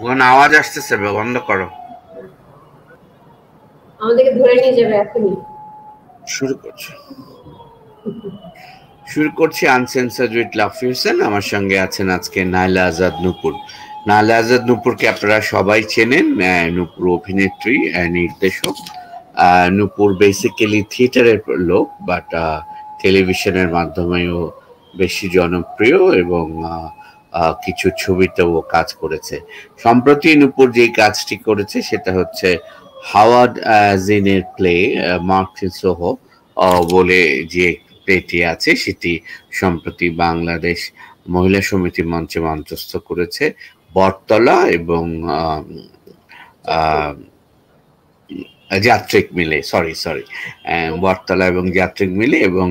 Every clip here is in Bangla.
ওখানে আওয়াজ আসতেছে বন্ধ করো। আমাদেরকে ধরে নিয়ে যাবে এখনই। শুরু করছি। শুরু করছি আনসেন্সার উইথ লাফি হোসেন আমার সঙ্গে আছেন আজকে নাইলা আজাদ নুপুর। নাইলা আজাদ নুপুরকে আপনারা সবাই চেনেন নুপুর অভিনেত্রী নির্দেশক। নুপুর বেসিক্যালি থিয়েটারের লোক বাট টেলিভিশনের মাধ্যমেও বেশি জনপ্রিয় এবং কিছু ছবিতেও কাজ করেছে। সম্প্রতি নুপুর যে কাজটি করেছে সেটা হচ্ছে হাওয়ার্ড জিনের প্লে মার্কটিন সোহ বলে যে প্লেটি আছে সেটি সম্প্রতি বাংলাদেশ মহিলা সমিতি মঞ্চে মঞ্চস্থ করেছে। বটতলা এবং যাত্রিক মিলে, সরি সরি বটতলা এবং যাত্রিক মিলে এবং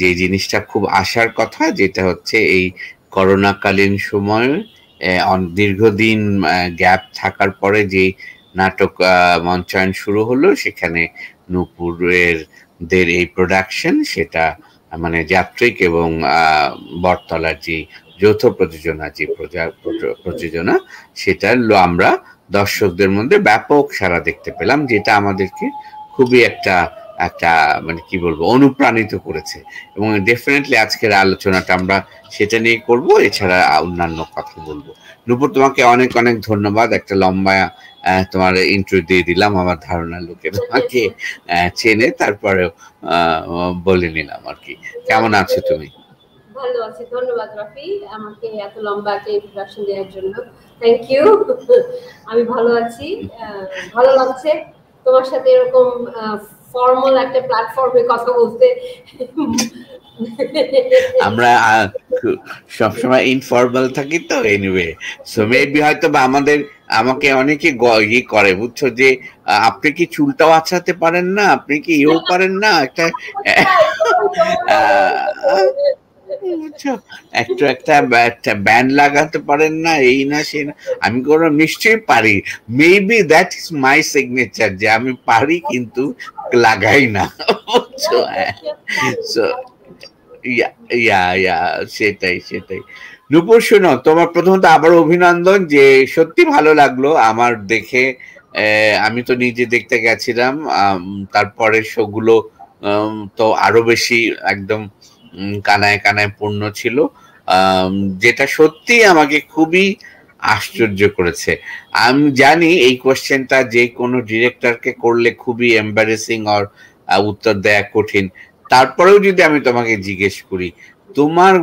যে জিনিসটা খুব আসার কথা যেটা হচ্ছে এই করোনাকালীন সময় দীর্ঘদিন গ্যাপ থাকার পরে যে নাটক মঞ্চায়ন শুরু হলো, সেখানে নূপুরের দের এই প্রোডাকশন সেটা মানে যাত্রিক এবং বটতলার যে যৌথ প্রযোজনা, যে প্রযোজনা, সেটা আমরা দর্শকদের মধ্যে ব্যাপক সারা দেখতে পেলাম, যেটা আমাদেরকে খুবই একটা একটা মানে কি বলব, অনুপ্রাণিত করেছে। এবং ডেফিনেটলি আজকের আলোচনাটা আমরা সেটা নিয়ে করব, এছাড়া অন্যান্য কথা বলব। নুপুর, তোমাকে অনেক অনেক ধন্যবাদ। একটা লম্বা তোমার ইন্টারভিউ দিয়ে দিলাম, আমার ধারণা লোকে তোমাকে চেনে তারপরে বলে নিলাম আর কি। কেমন আছো তুমি? ভালো আছি, ধন্যবাদ আমাকে এত লম্বা একটা ইন্ট্রোডাকশন দেওয়ার জন্য। থ্যাংক ইউ আমি ভালো আছি ভালো লাগছে। তোমার সাথে এরকম ফর্মাল একটা প্ল্যাটফর্মে কথা বলতে আমরা সবসময় ইনফর্মাল থাকি তো এনিওয়ে সো মেবি হয়তো বা আমাদের আমাকে অনেকে ইয়ে করে বুঝছ যে আপনি কি চুলটাও আছাতে পারেন না আপনি কি ইয়েও পারেন না একটা একটু একটা একটা ব্যান্ড লাগাতে পারেন না, এই না সেই না। আমি কোনো নিশ্চয়ই পারি। Maybe that is my signature যে আমি পারি কিন্তু লাগাই না। বুঝছ? সো ইয়া ইয়া সেটাই সেটাই। নুপুর, শোনো, তোমার প্রথমত আবার অভিনন্দন যে সত্যি ভালো লাগল আমার দেখে। আমি তো নিজে দেখতে গেছিলাম তারপরে শোগুলো তো আরও বেশি একদম কানায় কানায় পূর্ণ ছিল। যেটা সত্যি আমাকে খুবই আশ্চর্য করেছে। আমি জানি এই কোশ্চেনটা যে কোনো ডিরেক্টরকে করলে খুবই এম্বারেসিং আর উত্তর দেয়া কঠিন। তারপরেও যদি আমি তোমাকে জিজ্ঞেস করি, তোমার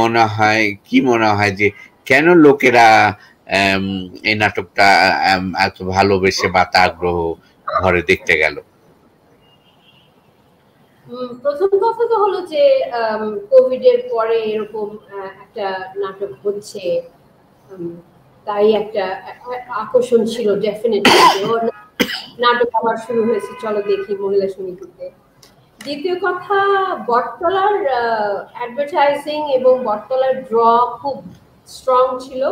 মনে হয়, কি মনে হয় যে কেন লোকেরা এই নাটকটা এত ভালোবেসে বা তা আগ্রহ ঘরে দেখতে গেল? প্রথম কথা তো হলো যে কোভিড এর পরে এরকম একটা নাটক হচ্ছে। তাই একটা আকর্ষণ ছিল ডেফিনেটলি নাটক আবার শুরু হয়েছে, চলো দেখি মহিলা সমিতিতে। দ্বিতীয় কথা, বটতলার অ্যাডভার্টাইজিং এবং বটতলার ড্র খুব স্ট্রং ছিল।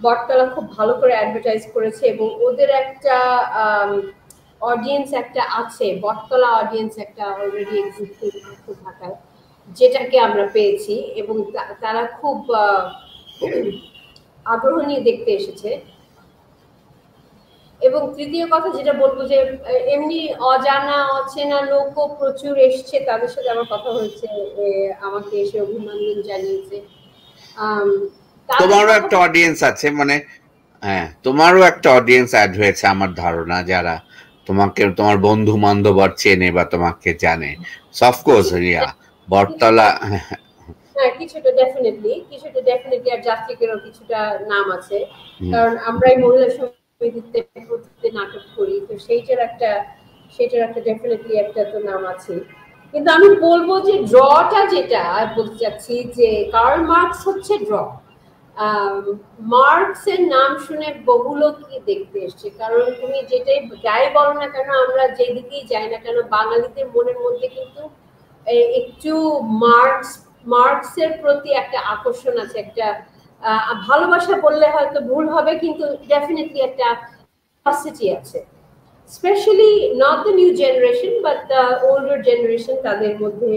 বটতলা খুব ভালো করে অ্যাডভার্টাইজ করেছে এবং ওদের একটা অডিয়েন্স একটা আছে বটতলা অডিয়েন্স একটা অলরেডি এক্সিস্টিং ঢাকায় যেটাকে আমরা পেয়েছি এবং তারা খুব আগ্রহ নিয়ে দেখতে এসেছে। এবং তৃতীয় কথা যেটা বলব যে এমনি অজানা অচেনা লোকও প্রচুর এসছে তাদের সাথে আমার কথা হয়েছে আমাকে এসে অভিনন্দন জানিয়েছে। তোমারও একটা অডিয়েন্স আছে মানে হ্যাঁ তোমারও একটা অডিয়েন্স অ্যাড হয়েছে আমার ধারণা যারা তোমাকে তোমার বন্ধু বান্ধব আর চেনে বা তোমাকে জানে। অফকোর্স রিয়া বটতলা হ্যাঁ কিছুটা ডেফিনেটলি কিছুটা ডেফিনেটলি আর যাত্রীকেরও কিছুটা নাম আছে। কারণ আমরাই মহিলা সমিতিতে প্রতিতে নাটক করি তো সেইটার একটা সেটার একটা ডেফিনেটলি একটা তো নাম আছে। কিন্তু আমি বলব যে ড্রটা যেটা বলতে চাচ্ছি যে কার্ল মার্কস হচ্ছে ড্র মার্কসের নাম শুনে বহু লোকই দেখতে এসছে। কারণ তুমি যেটাই যাই বলো না কেন, আমরা যেদিকেই যাই না কেন, বাঙালিদের মনের মধ্যে কিন্তু একটু মার্কস, মার্কসের প্রতি একটা আকর্ষণ আছে, একটা ভালোবাসা বললে হয়তো ভুল হবে, কিন্তু ডেফিনেটলি একটা ক্যাপাসিটি আছে। Specially not the new generation but the older generation তাদের মধ্যে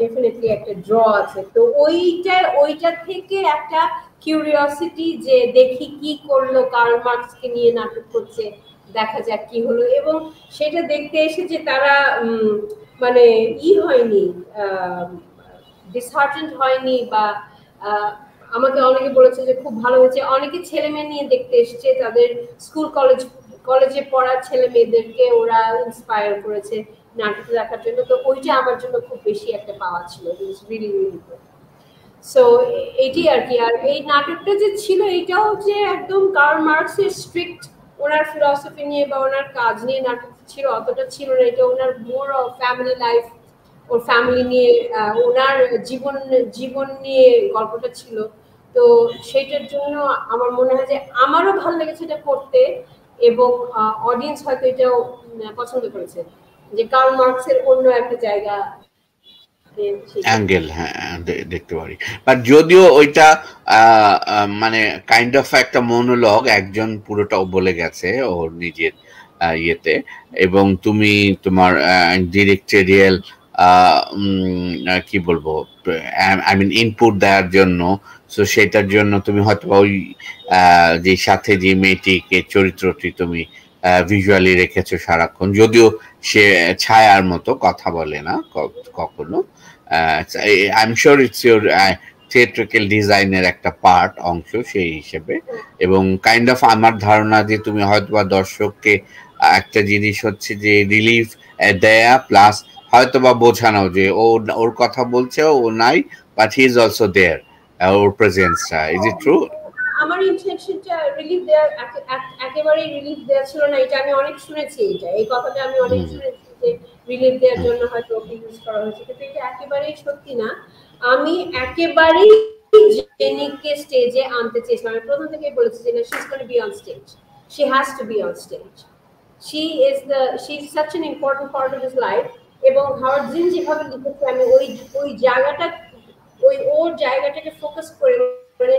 ডেফিনেটলি একটা ড্র আছে। তো ওইটা ওইটা থেকে একটা কিউরিওসিটি যে দেখি কি করল কার্ল মার্কসকে নিয়ে নাটক করছে, দেখা যাক কি হলো। এবং সেটা দেখতে এসে যে তারা মানে ই হয়নি ডিসহার্টেন্ট হয়নি বা আমাকে অনেকে বলেছে যে খুব ভালো হয়েছে। অনেকে ছেলে মেয়ে নিয়ে দেখতে এসছে, তাদের স্কুল কলেজ কলেজে পড়া ছেলে মেয়েদেরকে ওরা ইন্সপায়ার করেছে। নাটক দেখার জন্য। তো ওইটা আমার জন্য খুব বেশি একটা পাওয়া ছিল রিলি রিলি সো এটি আর কি, আর এই নাটকটা যে ছিল, এটাও যে একদম কার্ল মার্কসের স্ট্রিক্ট ওনার ফিলসফি নিয়ে বা ওনার কাজ নিয়ে নাটক ছিল, অতটা ছিল না। এটা ওনার মোর ফ্যামিলি লাইফ ওর ফ্যামিলি নিয়ে ওনার জীবন জীবন নিয়ে গল্পটা ছিল। তো সেইটার জন্য আমার মনে হয় যে আমারও ভালো লেগেছে এটা করতে এবং অডিয়েন্স হয়তো এটাও পছন্দ করেছে। যে কার্ল মার্কসের অন্য একটা জায়গা অ্যাঙ্গেল হ্যাঁ দেখতে পারি। বাট যদিও ওইটা মানে কাইন্ড অফ একটা মনোলগ একজন পুরোটা বলে গেছে ওর নিজের ইয়েতে। এবং তুমি তোমার ডিরেক্টেরিয়াল কি বলব আই মিন ইনপুট দেওয়ার জন্য। সো সেটার জন্য তুমি হয়তো ওই যে সাথে যে মেয়েটিকে, চরিত্রটি তুমি ভিজুয়ালি রেখেছো সারাক্ষণ। যদিও সে ছায়ার মতো কথা বলে না কখনো। I am sure it's your theatrical ডিজাইনের একটা পার্ট অংশ সেই হিসেবে। এবং কাইন্ড অফ আমার ধারণা যে তুমি হয়তো বা দর্শককে একটা জিনিস হচ্ছে যে রিলিফ দেয়া প্লাস হয়তো বা বোঝানো যে ও, ওর কথা বলছে, ও নাই but he is also there ওর প্রেজেন্সটা ইজ ইট ট্রু আমার ইন্টেনশনটা রিলিফ দেওয়ার একেবারেই রিলিফ দেওয়া ছিল না এটা আমি অনেক শুনেছি এটা। এই কথাটা আমি অনেক শুনেছি যে রিলিফ দেওয়ার জন্য হয়তো ওকে ইউজ করা হয়েছে কিন্তু এটা একেবারেই সত্যি না। আমি একেবারেই জেনিকে স্টেজে আনতে চেয়েছিলাম। আমি প্রথম থেকেই বলেছি যে না she is gonna be on stage she has to be on stage she is the she is such an important part of his life এবং হাওয়ার্ড জিন যেভাবে লিখেছে আমি ওই ওই জায়গাটা ওই ওর জায়গাটাকে ফোকাস করে মানে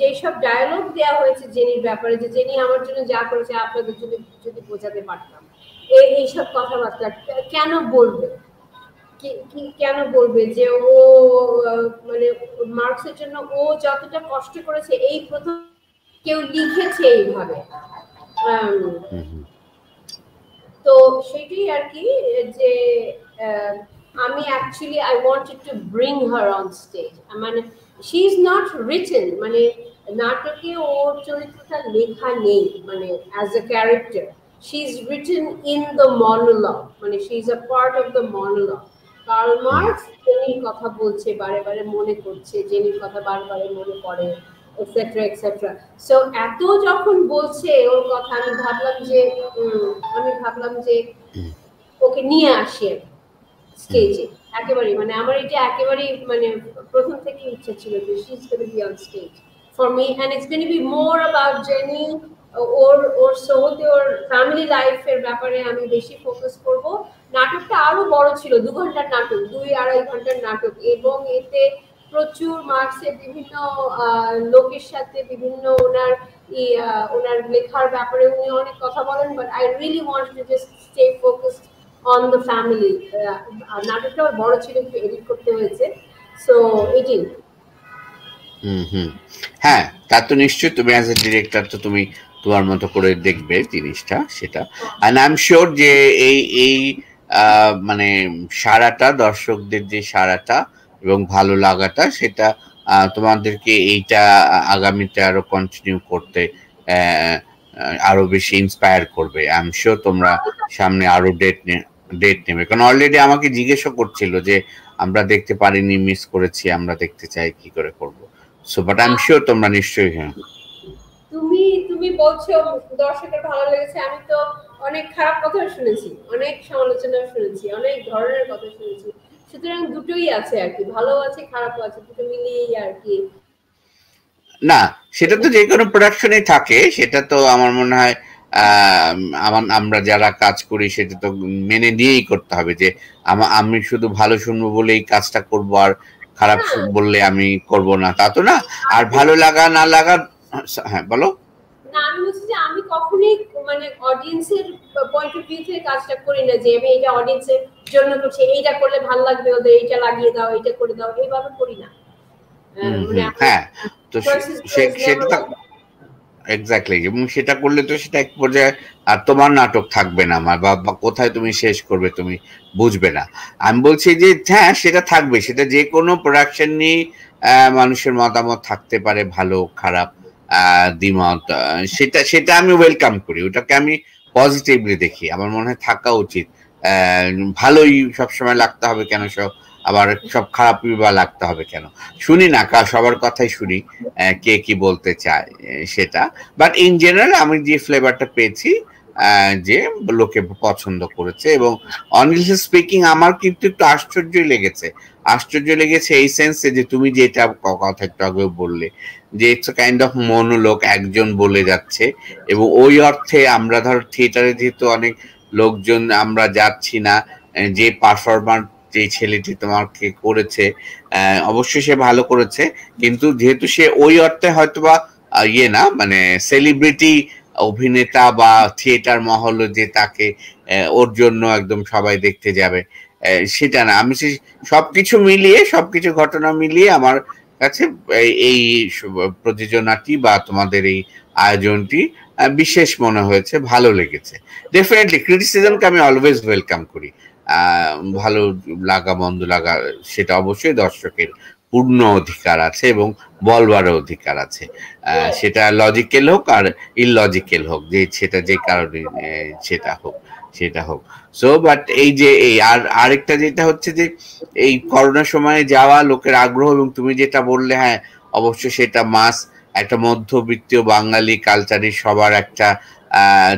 যেসব ডায়ালগ দেওয়া হয়েছে জেনির ব্যাপারে যে জেনি আমার জন্য যা করেছে আপনাদের যদি যদি বোঝাতে পারতাম। এই এইসব কথাবার্তা কেন বলবে? কেন বলবে যে ও মানে মার্কসের জন্য ও যতটা কষ্ট করেছে এই প্রথম কেউ লিখেছে এইভাবে। তো সেটাই আর কি যে আমি actually I wanted to bring her on stage মানে শি ইজ নট রিটেন মানে নাটকে ওর চরিত্রটা লেখা নেই মানে as a character she is written in the monologue মানে she is a part of the monologue Karl Marx জেনির কথা বলছে বারে বারে মনে করছে জেনির কথা বারবারে মনে পড়ে এক্সেট্রা এক্সেট্রা সো এত যখন বলছে ওর কথা আমি ভাবলাম যে আমি ভাবলাম যে ওকে নিয়ে আসি স্টেজে একেবারেই মানে আমার এটা একেবারেই মানে প্রথম থেকে ইচ্ছা ছিল যে she is be on stage for me and it's gonna be more about Jenny ওর ওর সোহতে ওর ফ্যামিলি লাইফের ব্যাপারে আমি বেশি ফোকাস করব। নাটকটা আরও বড় ছিল, দু ঘণ্টার নাটক, দুই আড়াই ঘণ্টার নাটক, এবং এতে প্রচুর মার্কসের বিভিন্ন লোকের সাথে বিভিন্ন ওনার ওনার লেখার ব্যাপারে উনি অনেক কথা বলেন but I really want to just stay focused on the family নাটকটা বড় ছিল, একটু এডিট করতে হয়েছে। সো এটি হুম হ্যাঁ তা তো নিশ্চয়ই তুমি অ্যাজ এ ডিরেক্টর তো তুমি তোমার মতো করে দেখবে জিনিসটা, সেটা। অ্যান্ড আই এম শিওর যে এই এই মানে সারাটা দর্শকদের যে সারাটা এবং ভালো লাগাটা, সেটা তোমাদেরকে এইটা আগামীতে আরও কন্টিনিউ করতে আরও বেশি ইন্সপায়ার করবে। আই এম শিওর তোমরা সামনে আরও ডেট ডেট নেবে। কারণ অলরেডি আমাকে জিজ্ঞেসও করছিল যে আমরা দেখতে পারিনি মিস করেছি আমরা দেখতে চাই কি করে করব। So but I am sure তোমরা নিশ্চয়ই হ্যাঁ। তুমি তুমি বলছো দর্শকের ভালো লেগেছে। আমি তো অনেক খারাপ কথা শুনেছি অনেক সমালোচনা শুনেছি অনেক ধরনের কথা শুনেছি। সুতরাং দুটোই আছে আর কি ভালো আছে খারাপও আছে দুটো মিলিয়েই আর কি। না সেটা তো যে কোনো প্রোডাকশনে থাকে সেটা তো আমার মনে হয় আমার আমরা যারা কাজ করি সেটা তো মেনে নিয়েই করতে হবে যে আমি শুধু ভালো শুনব বলেই কাজটা করব আর খারাপ বললে আমি করব না। তা তো না? আর ভালো লাগা না লাগা হ্যাঁ বলো। না আমি বলছি যে আমি কখনোই মানে অডিয়েন্সের পয়েন্ট অফ ভিউ থেকে কাজটা করি না যে আমি এটা অডিয়েন্সের জন্য করছি এইটা করলে ভালো লাগবে ওদের এইটা লাগিয়ে দাও এইটা করে দাও এইভাবে করি না। মানে হ্যাঁ তো সেটা এক্স্যাক্টলি এবং সেটা করলে তো সেটা এক পর্যায়ে, আর তোমার নাটক থাকবে না আমার, বা কোথায় তুমি শেষ করবে তুমি বুঝবে না। আমি বলছি যে হ্যাঁ সেটা থাকবে, সেটা যে কোনো প্রোডাকশন নিয়ে মানুষের মতামত থাকতে পারে, ভালো, খারাপ দ্বিমত সেটা সেটা আমি ওয়েলকাম করি, ওটাকে আমি পজিটিভলি দেখি। আমার মনে হয় থাকা উচিত। ভালোই সবসময় লাগতে হবে কেন সব আবার সব খারাপই বা লাগতে হবে কেন? শুনি না, কা সবার কথাই শুনি কে কি বলতে চায় সেটা। বাট ইন জেনারেল আমি যে ফ্লেভারটা পেয়েছি যে লোকে পছন্দ করেছে এবং অনিল স্পিকিং আমার কিন্তু একটু আশ্চর্যই লেগেছে। আশ্চর্য লেগেছে এই সেন্সে যে তুমি যেটা কথা একটু আগে বললে, যে ইটস কাইন্ড অফ মনোলোক একজন বলে যাচ্ছে এবং ওই অর্থে আমরা ধর থিয়েটারে যেহেতু অনেক লোকজন, আমরা যাচ্ছি না যে পারফরমার যে ছেলেটি তোমাকে করেছে অবশ্যই সে ভালো করেছে। কিন্তু যেহেতু সে ওই অর্থে হয়তোবা ইয়ে না মানে সেলিব্রিটি অভিনেতা বা থিয়েটার মহল যে তাকে ওর জন্য একদম সবাই দেখতে যাবে সেটা না। আমি সবকিছু মিলিয়ে, সবকিছু ঘটনা মিলিয়ে আমার কাছে এই প্রযোজনাটি বা তোমাদের এই আয়োজনটি বিশেষ মনে হয়েছে, ভালো লেগেছে। ডেফিনেটলি ক্রিটিসিজমকে আমি অলওয়েজ ওয়েলকাম করি। ভালো লাগা মন্দ লাগা সেটা অবশ্যই দর্শকের পূর্ণ অধিকার আছে এবং বলবারও অধিকার আছে। সেটা লজিক্যাল হোক আর ইললজিক্যাল হোক যে সেটা যে কারণে সেটা হোক সেটা হোক। সো বাট এই যে এই আর আরেকটা যেটা হচ্ছে যে এই করোনার সময়ে যাওয়া লোকের আগ্রহ এবং তুমি যেটা বললে হ্যাঁ অবশ্যই সেটা মাস একটা মধ্যবিত্তীয় বাঙালি কালচারে সবার একটা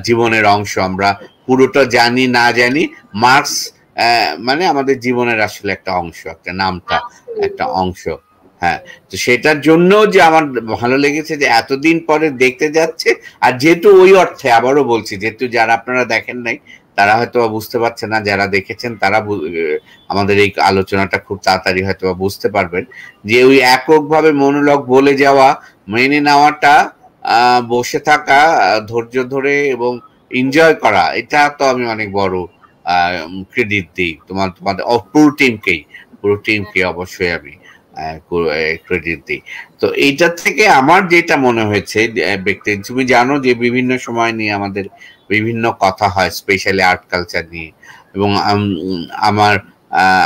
জীবনের অংশ। আমরা পুরোটা জানি না জানি মার্কস মানে আমাদের জীবনের আসলে একটা অংশ একটা নামটা একটা অংশ। হ্যাঁ তো সেটার জন্য যে আমার ভালো লেগেছে যে এতদিন পরে দেখতে যাচ্ছে আর যেহেতু ওই অর্থে আবারও বলছি যেহেতু যারা আপনারা দেখেন নাই তারা হয়তো বুঝতে পারছে না যারা দেখেছেন তারা আমাদের এই আলোচনাটা খুব তাড়াতাড়ি হয়তো বুঝতে পারবেন যে ওই এককভাবে মনোলগ বলে যাওয়া মেনে নেওয়াটা বসে থাকা ধৈর্য ধরে এবং এনজয় করা এটা তো আমি অনেক বড় ক্রেডিট দিই। তোমার, তোমাদের পুরো টিমকেই পুরো টিমকে অবশ্যই আমি ক্রেডিট দিই। তো এইটার থেকে আমার যেটা মনে হয়েছে ব্যক্তি, তুমি জানো যে বিভিন্ন সময় নিয়ে আমাদের বিভিন্ন কথা হয় স্পেশালি আর্ট কালচার নিয়ে। এবং আমার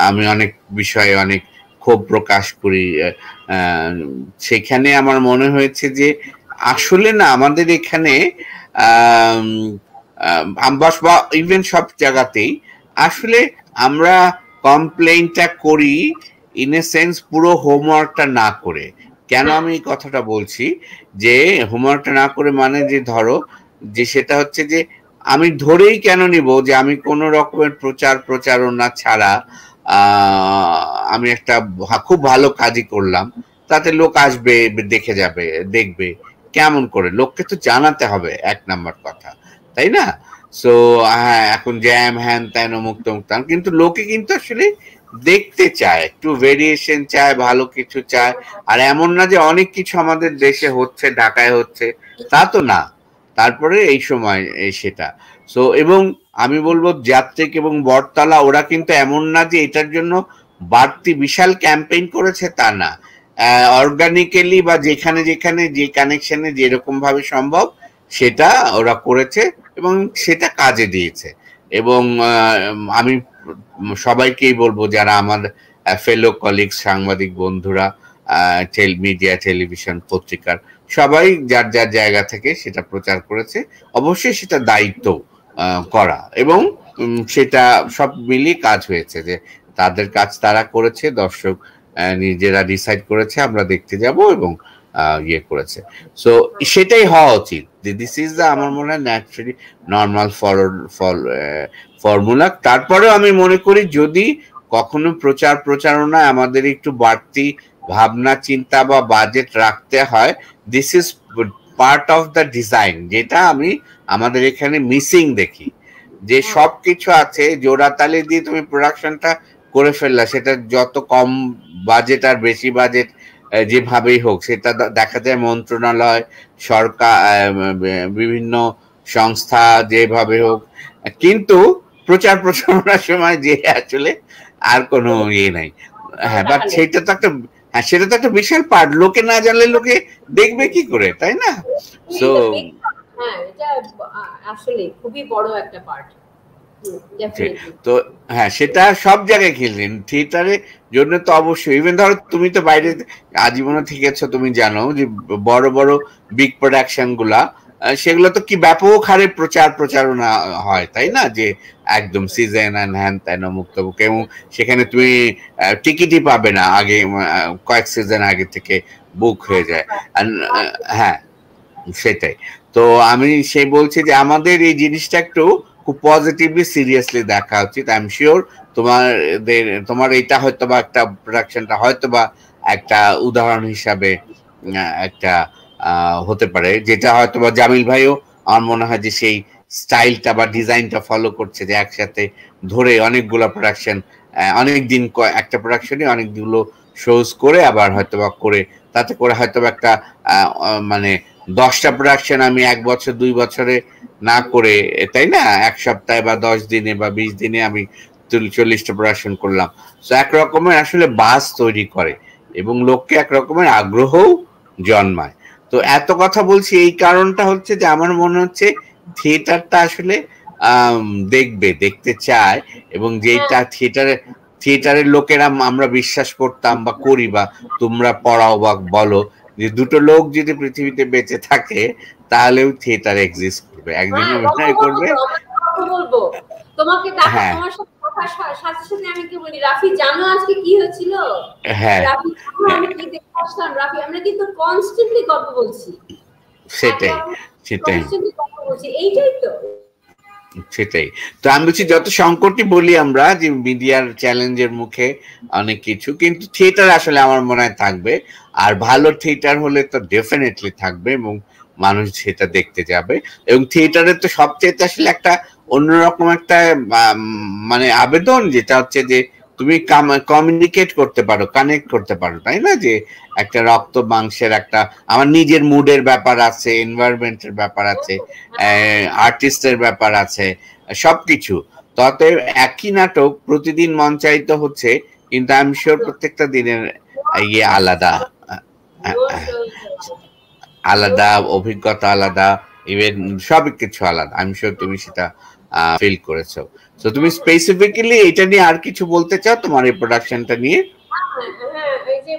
আমি অনেক বিষয়ে অনেক ক্ষোভ প্রকাশ করি সেখানে আমার মনে হয়েছে যে আসলে না, আমাদের এখানে আমবাস বা ইভেন সব জায়গাতেই। আসলে আমরা কমপ্লেনটা করি ইন এ সেন্স পুরো হোমওয়ার্কটা না করে। কেন আমি এই কথাটা বলছি? যে হোমওয়ার্কটা না করে মানে যে ধরো, যে সেটা হচ্ছে যে আমি ধরেই কেন নিব যে আমি কোনো রকমের প্রচার প্রচারণা ছাড়া আমি একটা খুব ভালো কাজই করলাম। তাতে লোক আসবে, দেখে যাবে, দেখবে। কেমন করে? লোককে তো জানাতে হবে, এক নাম্বার কথা। তাই না? সো হ্যাঁ এখন জ্যাম, হ্যান, ত্যান মুক্ত মুক্ত কিন্তু লোকে কিন্তু আসলে দেখতে চায়, একটু ভেরিয়েশন চায়, ভালো কিছু চায়। আর এমন না যে অনেক কিছু আমাদের দেশে হচ্ছে, ঢাকায় হচ্ছে, তা তো না। তারপরে এই সময় সেটা। সো এবং আমি বলব যাত্রিক এবং বটতলা, ওরা কিন্তু এমন না যে এটার জন্য বাড়তি বিশাল ক্যাম্পেইন করেছে তা না। অর্গানিক্যালি বা যেখানে যেখানে যে কানেকশনে যেরকম ভাবে সম্ভব সেটা ওরা করেছে এবং সেটা কাজে দিয়েছে। এবং আমি সবাইকেই বলব যারা আমার ফেলো কলিগ সাংবাদিক বন্ধুরা মিডিয়া টেলিভিশন পত্রিকার, সবাই যার যার জায়গা থেকে সেটা প্রচার করেছে, অবশ্যই সেটা দায়িত্ব করা। এবং সেটা সব মিলিয়ে কাজ হয়েছে যে তাদের কাজ তারা করেছে, দর্শক নিজেরা ডিসাইড করেছে, আমরা দেখতে যাব এবং ইয়ে করেছে। সো সেটাই হওয়া উচিত। দিস ইজ দ্য আমার মনে হয় ন্যাচারালি নর্মাল ফল ফর্মুলা তারপরেও আমি মনে করি যদি কখনো প্রচার প্রচারণা আমাদের একটু বাড়তি ভাবনা চিন্তা বা বাজেট রাখতে হয় this is part of the design যেটা আমি আমাদের এখানে মিসিং দেখি। যে সব কিছু আছে জোড়াতালি দিয়ে তুমি প্রোডাকশনটা করে ফেললা সেটা যত কম বাজেট আর বেশি বাজেট যেভাবেই হোক সেটা দেখা যায় মন্ত্রণালয় সরকার বিভিন্ন সংস্থা যেভাবে হোক কিন্তু প্রচার প্রচারণার সময় যে আসলে আর কোনো ইয়ে নাই। হ্যাঁ বাট সেটা তো একটা হ্যাঁ সেটা তো একটা বিশাল পার্ট লোকে না জানলে লোকে দেখবে কি করে তাই না? সো হ্যাঁ এটা আসলে খুবই বড় একটা পার্ট তো হ্যাঁ সেটা সব জায়গায় খেললেন। থিয়েটারের জন্য তো অবশ্যই। ইভেন ধরো তুমি তো বাইরে আজীবনে থেকেছো, তুমি জানো যে বড় বড় বিগ প্রোডাকশনগুলা সেগুলো তো কি ব্যাপক হারে প্রচার, প্রচারণা হয়, তাই না? যে একদম সিজন অ্যান্ড হ্যান তেন মুক্ত এবং সেখানে তুমি টিকিটই পাবে না আগে কয়েক সিজন আগে থেকে বুক হয়ে যায়। হ্যাঁ সেটাই। তো আমি সে বলছি যে আমাদের এই জিনিসটা একটু খুব পজিটিভলি সিরিয়াসলি দেখা উচিত আই এম শিওর তোমাদের, তোমার এটা হয়তো বা একটা প্রোডাকশনটা হয়তো বা একটা উদাহরণ হিসাবে একটা হতে পারে, যেটা হয়তো বা জামিল ভাইও আমার মনে হয় যে সেই স্টাইলটা বা ডিজাইনটা ফলো করছে যে একসাথে ধরে অনেকগুলো প্রোডাকশন অনেক দিন একটা প্রোডাকশনে অনেকগুলো শোজ করে আবার হয়তো বা করে, তাতে করে হয়তো একটা মানে দশটা প্রোডাকশন আমি এক বছর, দুই বছরে না করে তাই না? এক সপ্তাহে বা দশ দিনে বা বিশ দিনে আমি চল্লিশটা প্রোডাকশন করলাম। তো এক রকমের আসলে বাস তৈরি করে এবং লোককে এক রকমের আগ্রহও জন্মায়। তো এত কথা বলছি এই কারণটা হচ্ছে যে আমার মনে হচ্ছে থিয়েটারটা আসলে দেখবে দেখতে চায় এবং যেটা থিয়েটারে থিয়েটারের লোকেরা আমরা বিশ্বাস করতাম বা করি বা তোমরা পড়াও বা বলো যে দুটো লোক যদি পৃথিবীতে বেঁচে থাকে তাহলেও থিয়েটার এক্সিস্ট করবে। একদিন হ্যাঁ, অভিনয় করবে। বলব। তোমাকে হ্যাঁ। তোমার সাথে সাথে সাথে আমি কি বলি? রাফি জানো আজকে কি হয়েছিল হ্যাঁ। রাফি আমি কি দেখে আসলাম? রাফি আমরা কিন্তু কনস্ট্যান্টলি গল্প বলছি। সেটাই সেটাই। এইটাই তো। সেটাই। তো আমি বলছি যত সংকটই বলি আমরা যে মিডিয়ার চ্যালেঞ্জের মুখে অনেক কিছু কিন্তু থিয়েটার আসলে আমার মনে হয় থাকবে। আর ভালো থিয়েটার হলে তো ডেফিনেটলি থাকবে এবং মানুষ সেটা দেখতে যাবে। এবং থিয়েটারের তো সবচেয়ে আসলে একটা অন্যরকম একটা মানে আবেদন যেটা হচ্ছে যে তুমি কমিউনিকেট করতে পারো কানেক্ট করতে পারো, তাই না? যে একটা রক্ত মাংসের একটা, আমার নিজের মুডের ব্যাপার আছে এনভায়রনমেন্টের ব্যাপার আছে আর্টিস্টের ব্যাপার আছে, সবকিছু। তত একই নাটক প্রতিদিন মঞ্চায়িত হচ্ছে, কিন্তু আমি শিওর প্রত্যেকটা দিনের ইয়ে আলাদা। আলাদা, অভিজ্ঞতা আলাদা ইভেন সব কিছু আলাদা। আমি শিওর তুমি সেটা ফিল করেছ। তো তুমি স্পেসিফিক্যালি এটা নিয়ে আর কিছু বলতে চাও তোমার এই প্রোডাকশনটা নিয়ে? হ্যাঁ এই যে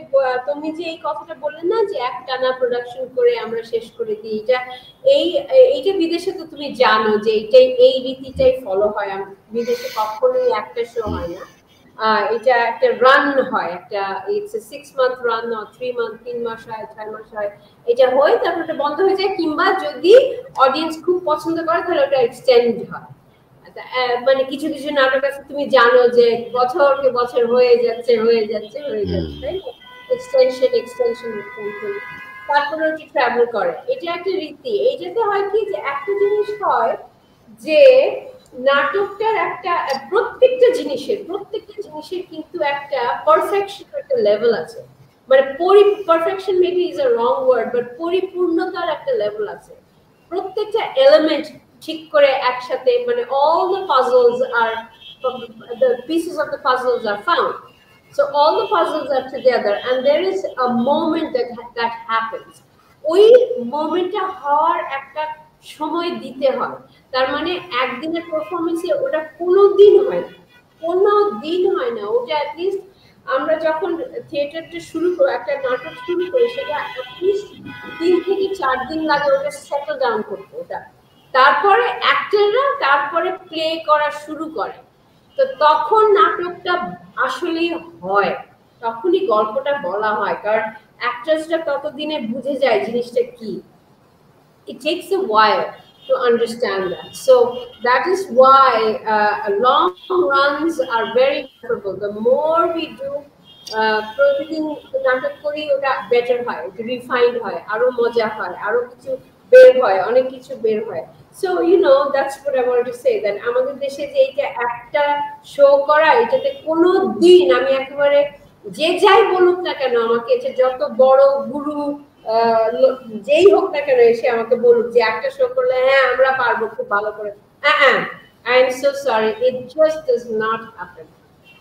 তুমি যে এই কথাটা বললে না যে একটানা প্রোডাকশন করে আমরা শেষ করে দিই, এটা এই, এইটা বিদেশে তো তুমি জানো যে এইটাই এই রীতিটাই ফলো হয়। বিদেশে কখনোই একটা শো হয় না। এটা একটা রান হয় একটা it's six month run three month তিন মাস হয় ছয় মাস হয় এটা হয় তারপর ওটা বন্ধ হয়ে যায় কিংবা যদি অডিয়েন্স খুব পছন্দ করে তাহলে ওটা এক্সটেন্ড হয়। মানে কিছু কিছু নাটক আছে তুমি জানো যে বছরকে বছর হয়ে যাচ্ছে হয়ে যাচ্ছে হয়ে যাচ্ছে তাই না? এক্সটেনশন এক্সটেনশন এক্সটেনশন তারপরে হচ্ছে ট্রাভেল করে। এটা একটা রীতি। এইটাতে হয় কি যে একটা জিনিস হয় যে নাটকটার একটা প্রত্যেকটা জিনিসের প্রত্যেকটা জিনিসের কিন্তু একটা পারফেকশন একটা লেভেল আছে। মানে পরি perfection maybe is a wrong word but পরিপূর্ণতার একটা লেভেল আছে। প্রত্যেকটা এলিমেন্ট ঠিক করে একসাথে মানে all the puzzles are, the pieces of the puzzles are found so, all the puzzles are together and there is a moment that that happens ওই মোমেন্টটা হওয়ার একটা সময় দিতে হয়। তার মানে একদিনের পারফরমেন্সে ওটা কোনো দিন হয় না। কোনো দিন হয় না। ওটা অ্যাটলিস্ট আমরা যখন থিয়েটারটা শুরু করি, একটা নাটক শুরু করি, সেটা অ্যাটলিস্ট তিন থেকে চার দিন লাগে ওটা সেটেল ডাউন করতে ওটা। তারপরে অ্যাক্টররা তারপরে প্লে করা শুরু করে। তো তখন নাটকটা আসলেই হয়। তখনই গল্পটা বলা হয়। কারণ অ্যাক্ট্রেসরা ততদিনে বুঝে যায় জিনিসটা কি। It takes a while to understand that. So that is why uh, long runs are very preferable. The more we do প্রতিদিন নাটক করি ওটা বেটার হয় রিফাইন্ড হয় আরও মজা হয় আরও কিছু বের হয় অনেক কিছু বের হয় so you know that's I want to say that আমাদের দেশে যে এইটা একটা শো করা এটাতে কোনো দিন আমি একেবারে যে যাই বলুক না কেন আমাকে যে যত বড় গুরু যেই হোক না কেন এসে আমাকে বলুক যে একটা শো করলে হ্যাঁ আমরা পারব খুব ভালো করে। হ্যাঁ I am so sorry it just does not happen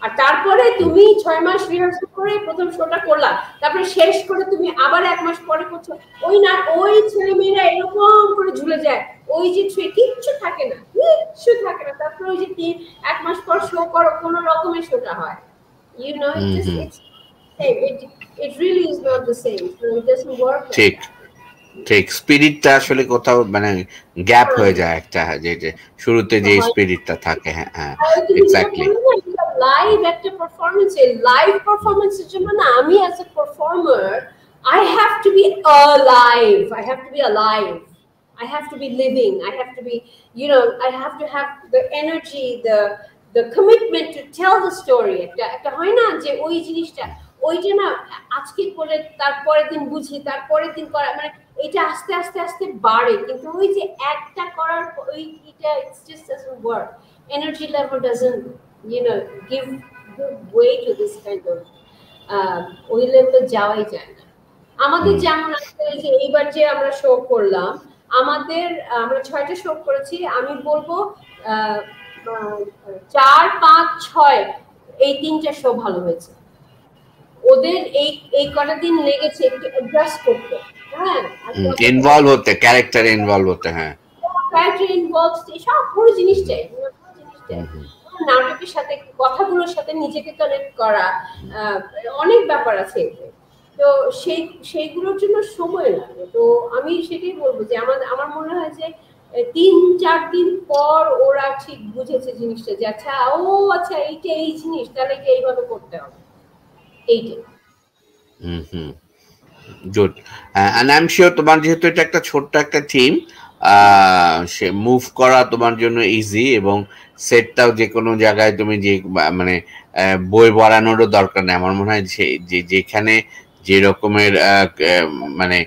আর তারপরে তুমি ছয় মাস রিহার্সাল করে প্রথম শোটা করলা তারপরে শেষ করে তুমি আবার এক মাস পরে করছ। ওই না ওই ছেলে মেয়েরা এরকম করে ঝুলে যায়। ওই যে ছুঁয়ে কিচ্ছু থাকে না কিচ্ছু থাকে না। তারপরে ওই যে তিন এক মাস পর শো করো কোন রকমের শোটা হয়। You know it it really is not the same so it doesn't work ঠিক ঠিক স্পিরিটটা আসলে কোথাও মানে গ্যাপ হয়ে যায় একটা যে যে শুরুতে যে স্পিরিটটা থাকে হ্যাঁ হ্যাঁ এক্স্যাক্টলি লাইভ একটা পারফরম্যান্স এ লাইভ পারফরম্যান্সের জন্য না আমি as a performer I have to be alive. I have to be alive. I have to be living. I have to be, you know, I have to have the energy, the the commitment to tell the story. একটা একটা হয় না যে ওই জিনিসটা ওইটা না আজকে করে তারপরের দিন বুঝি তারপরের দিন করা মানে এটা আস্তে আস্তে আস্তে বাড়ে। কিন্তু ওই যে একটা করার ওই এটা it's just doesn't work energy level doesn't you know give way to this kind of ওই লেভেলে যাওয়াই যায় না। আমাদের যেমন আছে যে এইবার যে আমরা শো করলাম আমাদের আমরা ছয়টা শো করেছি আমি বলব চার পাঁচ ছয় এই তিনটা শো ভালো হয়েছে। ওদের এই এই কটা দিন লেগেছে একটু অ্যাডজাস্ট করতে। হ্যাঁ ইনভলভ হতে ক্যারেক্টার ইনভলভ হতে হ্যাঁ। ক্যারেক্টার ইনভলভ সব পুরো জিনিসটাই নাটকের সাথে কথাগুলোর সাথে নিজেকে কানেক্ট করা অনেক ব্যাপার আছে তো সেই সেইগুলোর জন্য সময় লাগে। তো আমি সেটাই বলব যে আমার আমার মনে হয় যে তিন চার দিন পর ওরা ঠিক বুঝেছে জিনিসটা যে আচ্ছা ও আচ্ছা এইটা এই জিনিস তাহলে এইভাবে করতে হবে। Good and I am sure তোমার যেহেতু এটা একটা ছোট্ট একটা টিম সে মুভ করা তোমার জন্য ইজি এবং সেটটাও যে কোনো জায়গায় তুমি যে মানে বই বাড়ানোরও দরকার নেই। আমার মনে হয় যে যেখানে যে রকমের মানে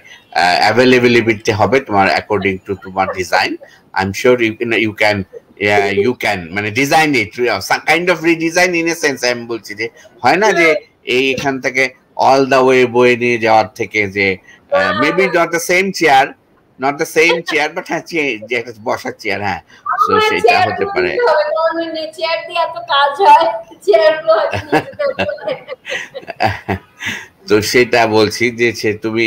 অ্যাভেলেবিলিটি হবে তোমার অ্যাকর্ডিং টু তোমার design I am sure you can you can you can মানে design it kind of redesign in a sense আমি বলছি যে হয় না যে এই এখান থেকে অল দা ওয়ে বয়ে নিয়ে যাওয়ার থেকে যে maybe not the same chair not the same chair but হ্যাঁ যে একটা বসার চেয়ার হ্যাঁ। তো সেটা হতে পারে। তো সেটা বলছি যে সে তুমি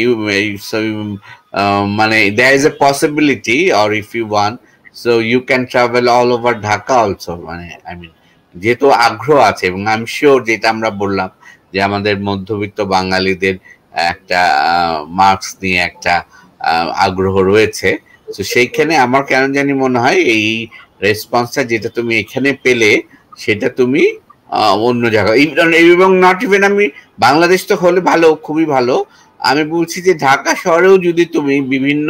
মানে there is a possibility or if you want so you can travel all over Dhaka also মানে আই মিন যেহেতু আগ্রহ আছে এবং আই এম শিওর যেটা আমরা বললাম যে আমাদের মধ্যবিত্ত বাঙালিদের একটা মার্কস নিয়ে একটা আগ্রহ রয়েছে। তো সেইখানে আমার কেন জানি মনে হয় এই রেসপন্সটা যেটা তুমি এখানে পেলে সেটা তুমি অন্য জায়গায় এবং নট ইভেন আমি বাংলাদেশ তো হলে ভালো খুবই ভালো। আমি বলছি যে ঢাকা শহরেও যদি তুমি বিভিন্ন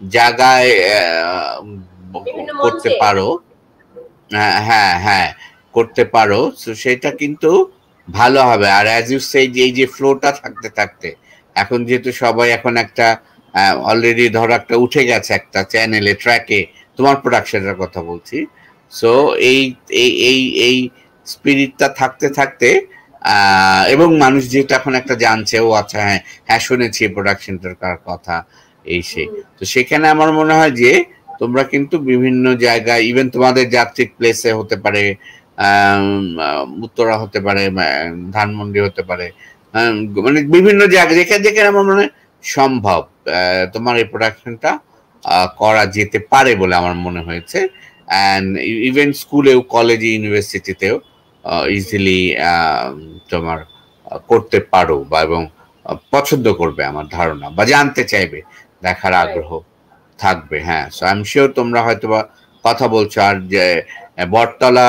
জায়গায় করতে পারো হ্যাঁ হ্যাঁ হ্যাঁ করতে পারো সেটা কিন্তু ভালো হবে। আর অ্যাজ ইউ সেই যে এই যে ফ্লোটা থাকতে থাকতে এখন যেহেতু সবাই এখন একটা অলরেডি ধরো একটা উঠে গেছে একটা চ্যানেলে ট্র্যাকে তোমার প্রোডাকশনের কথা বলছি। সো এই এই এই এই স্পিরিটটা থাকতে থাকতে এবং মানুষ যেটা এখন একটা জানছে ও আচ্ছা হ্যাঁ হ্যাঁ শুনেছি প্রোডাকশনটার কথা এই সেই তো সেখানে আমার মনে হয় যে তোমরা কিন্তু বিভিন্ন জায়গায় ইভেন তোমাদের যাত্রিক প্লেসে হতে পারে উত্তরা হতে পারে ধানমন্ডি হতে পারে মানে বিভিন্ন জায়গায় যেখানে যেখানে আমার মনে সম্ভব তোমার এই প্রোডাকশনটা করা যেতে পারে বলে আমার মনে হয়েছে। অ্যান্ড ইভেন স্কুলেও কলেজে ইউনিভার্সিটিতেও ইজিলি তোমার করতে পারো বা এবং পছন্দ করবে আমার ধারণা বা জানতে চাইবে দেখার আগ্রহ থাকবে হ্যাঁ। সো আই এম শিওর তোমরা হয়তো বা কথা বলছো আর যে বটতলা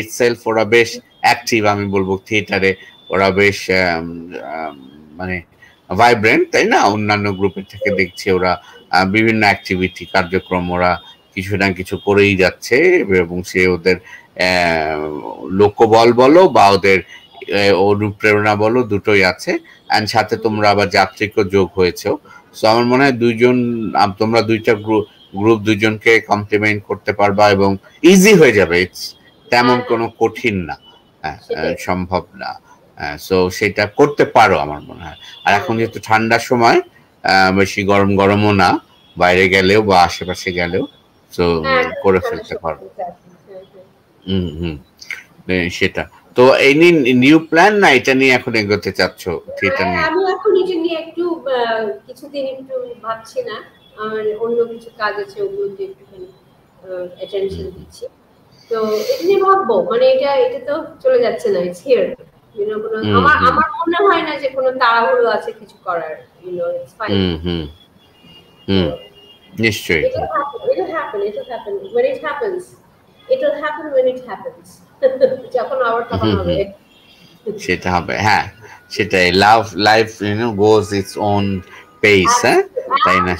ইটসেলফ ওরা বেশ অ্যাক্টিভ আমি বলব থিয়েটারে ওরা বেশ মানে ভাইব্রেন্ট তাই না? অন্যান্য গ্রুপের থেকে দেখছি ওরা বিভিন্ন অ্যাক্টিভিটি কার্যক্রম ওরা কিছু না কিছু করেই যাচ্ছে এবং সে ওদের লোকবল বলো বা ওদের অনুপ্রেরণা বলো দুটোই আছে। অ্যান্ড সাথে তোমরা আবার যাত্রীকেও যোগ হয়েছেও। সো আমার মনে হয় দুইজন তোমরা দুইটা গ্রুপ গ্রুপ দুজনকে কমপ্লিমেন্ট করতে পারবা এবং ইজি হয়ে যাবে। ইটস তেমন হ্যাঁ। কোনো কঠিন না। হ্যাঁ সম্ভব না। সো সেটা করতে পারো আমার মনে হয়। আর এখন যেহেতু ঠান্ডার সময় বেশি গরম গরমও না বাইরে গেলেও বা আশেপাশে গেলেও তো করে ফেলতে পারো। হুম হুম সেটা। তো এই নিয়ে নিউ প্ল্যান না? এটা নিয়ে এখন এগোতে চাচ্ছ? থিয়েটার নিয়ে। আমি এখন এটা নিয়ে একটু কিছুদিন একটু ভাবছি না। আমার অন্য কিছু কাজ আছে ওগুলোতে একটুখানি অ্যাটেনশন দিচ্ছি। তো এটা নিয়ে ভাববো মানে এটা এটা তো চলে যাচ্ছে না ইটস হিয়ার কোনো আমার আমার মনে হয় না যে কোনো তাড়াহুড়ো আছে কিছু করার ইটস ফাইন হুম হুম নিশ্চয়ই। It will happen it will happen when it happens it happen when it happens যখন আবার তখন হবে। সেটা হবে হ্যাঁ সেটাই love life you know goes its own pace হ্যাঁ? তাই না?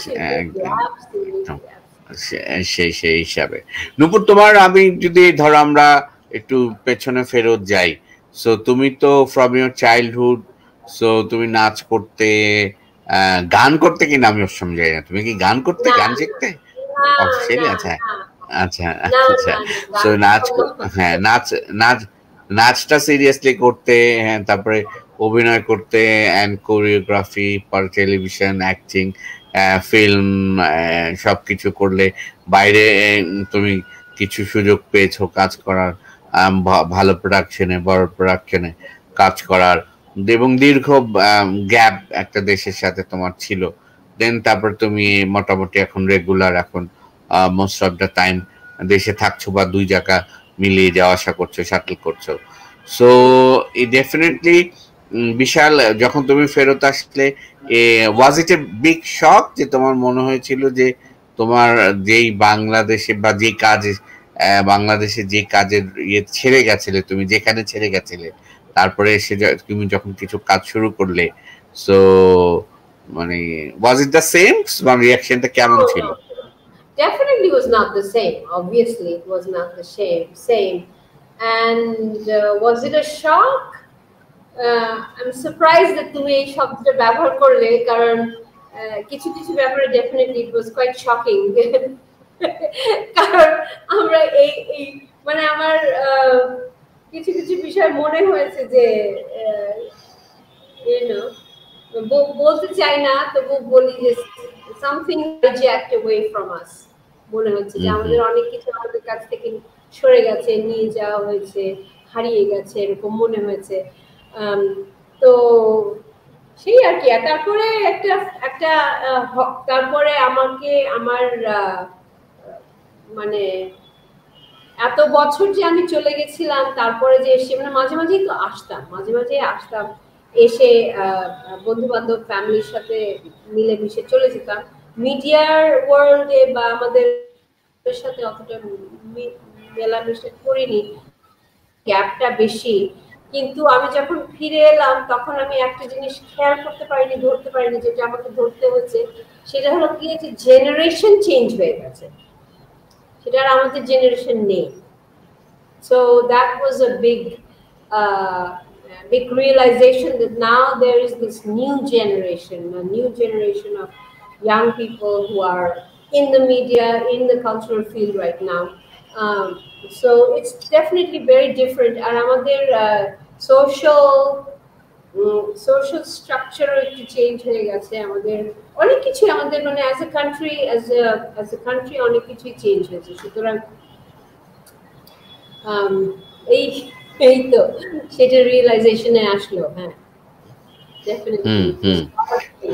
সেই সেই হিসাবে। নুপুর তোমার আমি যদি ধরো আমরা একটু পেছনে ফেরত যাই সো তুমি তো ফ্রম ইউর চাইল্ডহুড সো তুমি নাচ করতে গান করতে কি আমি ওর সময় যাই না। তুমি কি গান করতে গান শিখতে? অফিসিয়ালি আচ্ছা আচ্ছা আচ্ছা সো নাচ হ্যাঁ নাচ নাচ নাচটা সিরিয়াসলি করতে হ্যাঁ তারপরে অভিনয় করতে and choreography per television acting film সব কিছু করলে বাইরে তুমি কিছু সুযোগ পেয়েছ কাজ করার ভালো প্রোডাকশনে বড় প্রোডাকশনে কাজ করার। এবং দীর্ঘ গ্যাপ একটা দেশের সাথে তোমার ছিল। দেন তারপর তুমি মোটামুটি এখন রেগুলার এখন মোস্ট অফ দ্য টাইম দেশে থাকছো বা দুই জায়গা মিলিয়ে যাওয়া আসা করছ শাটল করছ। সো ডেফিনেটলি বিশাল যখন তুমি ফেরত আসলে ওয়াজ ইট এ বিগ শক যে তোমার মনে হয়েছিল যে তোমার যেই বাংলাদেশে বা যে কাজ বাংলাদেশে যে কাজের ইয়ে ছেড়ে গেছিলে তুমি যেখানে ছেড়ে গেছিলে তারপরে এসে তুমি যখন কিছু কাজ শুরু করলে সো মানে ওয়াজ ইট দ্য সেম বা রিয়াকশনটা কেমন ছিল? definitely was not the same. Obviously it was not the same same. And uh, was it a shock? Uh, i'm surprised that তুমি এই শব্দটা ব্যবহার করলে কারণ কিছু কিছু ব্যাপারে definitely it was quite shocking কারণ আমরা এই এই মানে আমার কিছু কিছু বিষয় মনে হয়েছে যে বলতে চাই না তবু বলি যে something reject away from us মনে হচ্ছে যে আমাদের অনেক কিছু আমাদের কাছ থেকে সরে গেছে নিয়ে যাওয়া হয়েছে হারিয়ে গেছে এরকম মনে হয়েছে। তো সেই আর কি। তারপরে একটা একটা তারপরে আমাকে আমার মানে এত বছর যে আমি চলে গেছিলাম, তারপরে যে এসে মানে মাঝে মাঝেই তো আসতাম, মাঝে মাঝে আসতাম, এসে বন্ধু বান্ধব ফ্যামিলির সাথে মিলেমিশে চলে যেতাম। মিডিয়ার ওয়ার্ল্ডে বা আমাদের সাথে অতটা মেলামেশা করিনি। গ্যাপটা বেশি। কিন্তু আমি যখন ফিরে এলাম তখন আমি একটা জিনিস খেয়াল করতে পারিনি ধরতে পারিনি যেটা আমাকে ধরতে হচ্ছে সেটা হলো কি যে জেনারেশন চেঞ্জ হয়ে গেছে সেটা আর আমাদের জেনারেশন নেই so that was a big big realization that now there is this new generation, a new generation of young people who are in the media, in the cultural field right now. Um, so it's definitely very different. And আমাদের uh, social social structure একটু চেঞ্জ হয়ে গেছে। আমাদের অনেক কিছু আমাদের মানে as a country as as a country অনেক কিছুই চেঞ্জ হয়েছে। সুতরাং এই এই তো সেটা রিয়েলাইজেশনে আসলো হ্যাঁ।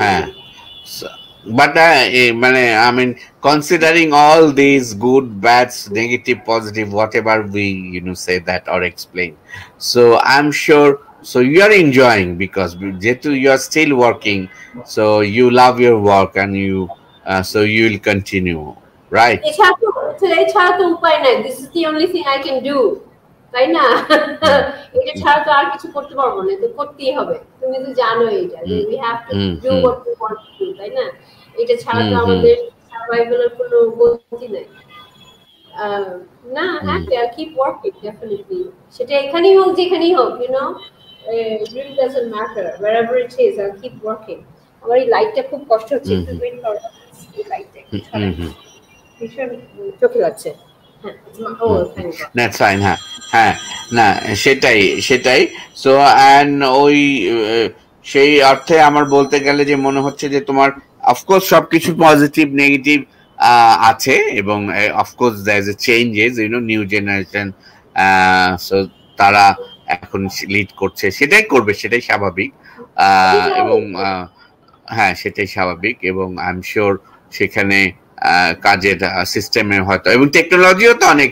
হ্যাঁ। but uh, মানে I mean considering all these good bad negative positive whatever we you know say that or explain so i'm sure so you are enjoying because যেহেতু you are still working so you love your work and you uh, so you will continue right এছাড়া তো উপায় নাই this is the only thing i can do তাই না এটা ছাড়া তো আর কিছু করতে পারবো না তো করতেই হবে তুমি তো জানো এটা যে we have to do what we want to do তাই না এটা ছাড়া তো আমাদের সার্ভাইভালের কোনো গতি নাই। না হ্যাঁ আই কিপ ওয়ার্কিং ডেফিনেটলি সেটা এখানেই হোক যেখানেই হোক you know matter wherever it is I'll keep working আমার এই লাইটটা খুব কষ্ট হচ্ছে একটু ওয়েট করো এই লাইটটা ভীষণ চোখে লাগছে। দ্যাটস ফাইন হ্যাঁ হ্যাঁ না সেটাই সেটাই। সো অ্যান্ড ওই সেই অর্থে আমার বলতে গেলে যে মনে হচ্ছে যে তোমার অফকোর্স সবকিছু পজিটিভ নেগেটিভ আছে এবং of course there is a changes you know new generation so তারা এখন লিড করছে। সেটাই করবে সেটাই স্বাভাবিক। এবং হ্যাঁ সেটাই স্বাভাবিক এবং আই এম শিওর সেখানে কাজের সিস্টেমে হয়তো এবং টেকনোলজিও তো অনেক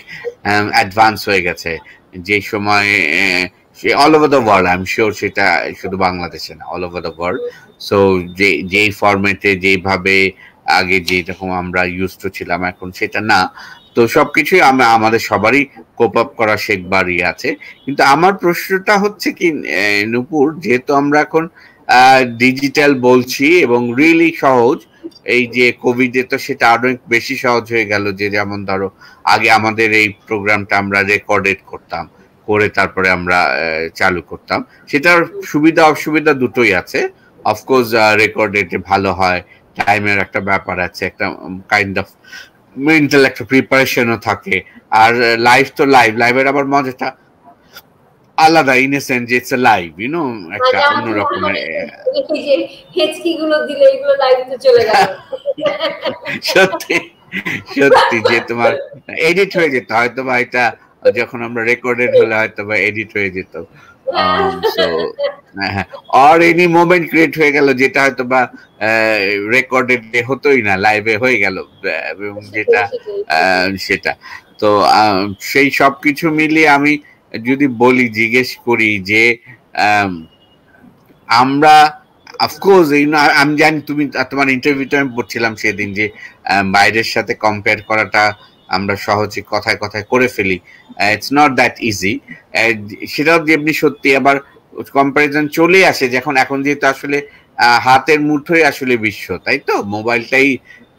অ্যাডভান্স হয়ে গেছে। যে সময় সে all over the world I am sure সেটা শুধু বাংলাদেশে না all over the world so যে, যেই ফরম্যাটে যেভাবে আগে যে যেরকম আমরা ইউজ টু ছিলাম, এখন সেটা না। তো সবকিছুই আমরা আমাদের সবারই কোপ আপ করা শেখবারই আছে। কিন্তু আমার প্রশ্নটা হচ্ছে কি নুপুর, যেহেতু আমরা এখন ডিজিটাল বলছি এবং রিয়েলি সহজ, এই যে কোভিডে তো সেটা আরও বেশি সহজ হয়ে গেল যে, যেমন ধরো, আগে আমাদের এই প্রোগ্রামটা আমরা রেকর্ডেড করতাম, করে তারপরে আমরা চালু করতাম। সেটার সুবিধা, অসুবিধা দুটোই আছে। অফকোর্স রেকর্ডেড ভালো হয় টাইমের একটা ব্যাপার আছে একটা কাইন্ড অফ মেন্টাল একটা প্রিপারেশনও থাকে। আর লাইভ তো লাইভ লাইভের আবার মজাটা আলাদা ইনেসেন্ট যে ইটস লাইভ ইউ নো একটা অন্য রকমের হেচকি গুলো দিলে এগুলো লাইভ তো চলে গেল। সত্যি সত্যি যে তোমার এডিট হয়ে যেত হয়তো বা এটা যখন আমরা রেকর্ডেড হলে হয়তো বা এডিট হয়ে যেত। আর এনি মোমেন্ট ক্রিয়েট হয়ে গেল যেটা হয়তো বা রেকর্ডেড হতোই না লাইভে হয়ে গেল এবং যেটা সেটা। তো সেই সব কিছু মিলিয়ে আমি যদি বলি জিজ্ঞেস করি যে আমরা অফকোর্স এই আমি জানি তুমি তোমার ইন্টারভিউটা আমি পড়ছিলাম সেদিন যে বাইরের সাথে কম্পেয়ার করাটা আমরা সহজে কথায় কথায় করে ফেলি। ইটস নট দ্যাট ইজি সেটাও যেমনি সত্যি আবার কম্পারিজন চলে আসে যখন এখন যেহেতু আসলে হাতের মুঠোই আসলে বিশ্ব তাই তো? মোবাইলটাই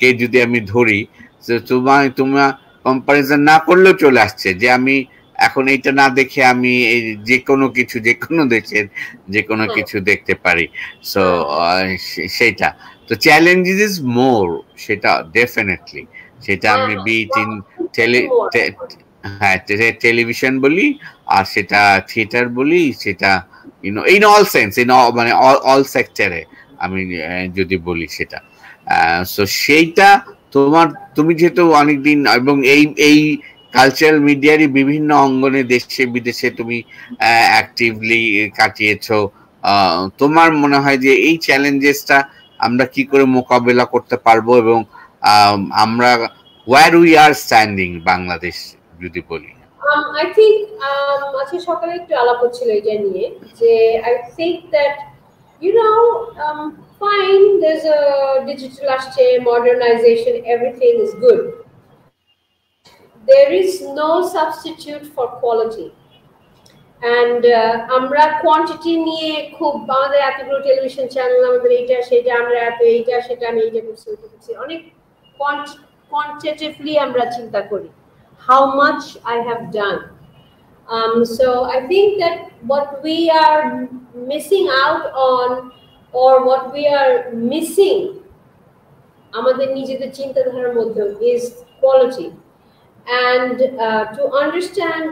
কে যদি আমি ধরি তোমার তোমার কম্পারিজন না করলেও চলে আসছে যে আমি এখন এইটা না দেখে আমি এই যে কোনো কিছু যে কোনো দেশের যে কোনো কিছু দেখতে পারি। সো সেইটা তো চ্যালেঞ্জেস ইজ মোর সেটা ডেফিনেটলি সেটা আমি বিট ইন টেলি হ্যাঁ টেলিভিশন বলি আর সেটা থিয়েটার বলি সেটা you know in all sense in মানে অল সেক্টরে আমি যদি বলি সেটা। সো সেইটা তোমার তুমি যেহেতু অনেকদিন এবং এই এই কালচারাল মিডিয়ারই বিভিন্ন অঙ্গনে দেশে বিদেশে তুমি অ্যাক্টিভলি কাটিয়েছ তোমার মনে হয় যে এই চ্যালেঞ্জেসটা আমরা কি করে মোকাবেলা করতে পারব এবং আমরা where we are standing Bangladesh যদি বলি। আই থিঙ্ক আজকে সকালে একটু আলাপ হচ্ছিল এটা নিয়ে, যে I think that you know fine there's a digital আসছে, modernization, everything is good. There is no substitute for quality. And আমরা কোয়ান্টিটি নিয়ে খুব, আমাদের এতগুলো টেলিভিশন চ্যানেল আমাদের এইটা, সেটা, আমরা এত, এইটা, সেটা, আমি এইটা করছি, ওইটা করছি, অনেক quantitatively আমরা চিন্তা করি how much I have done um, so I think that what we are missing out on or what we are missing আমাদের নিজেদের চিন্তাধারার মধ্যে is quality and uh, to understand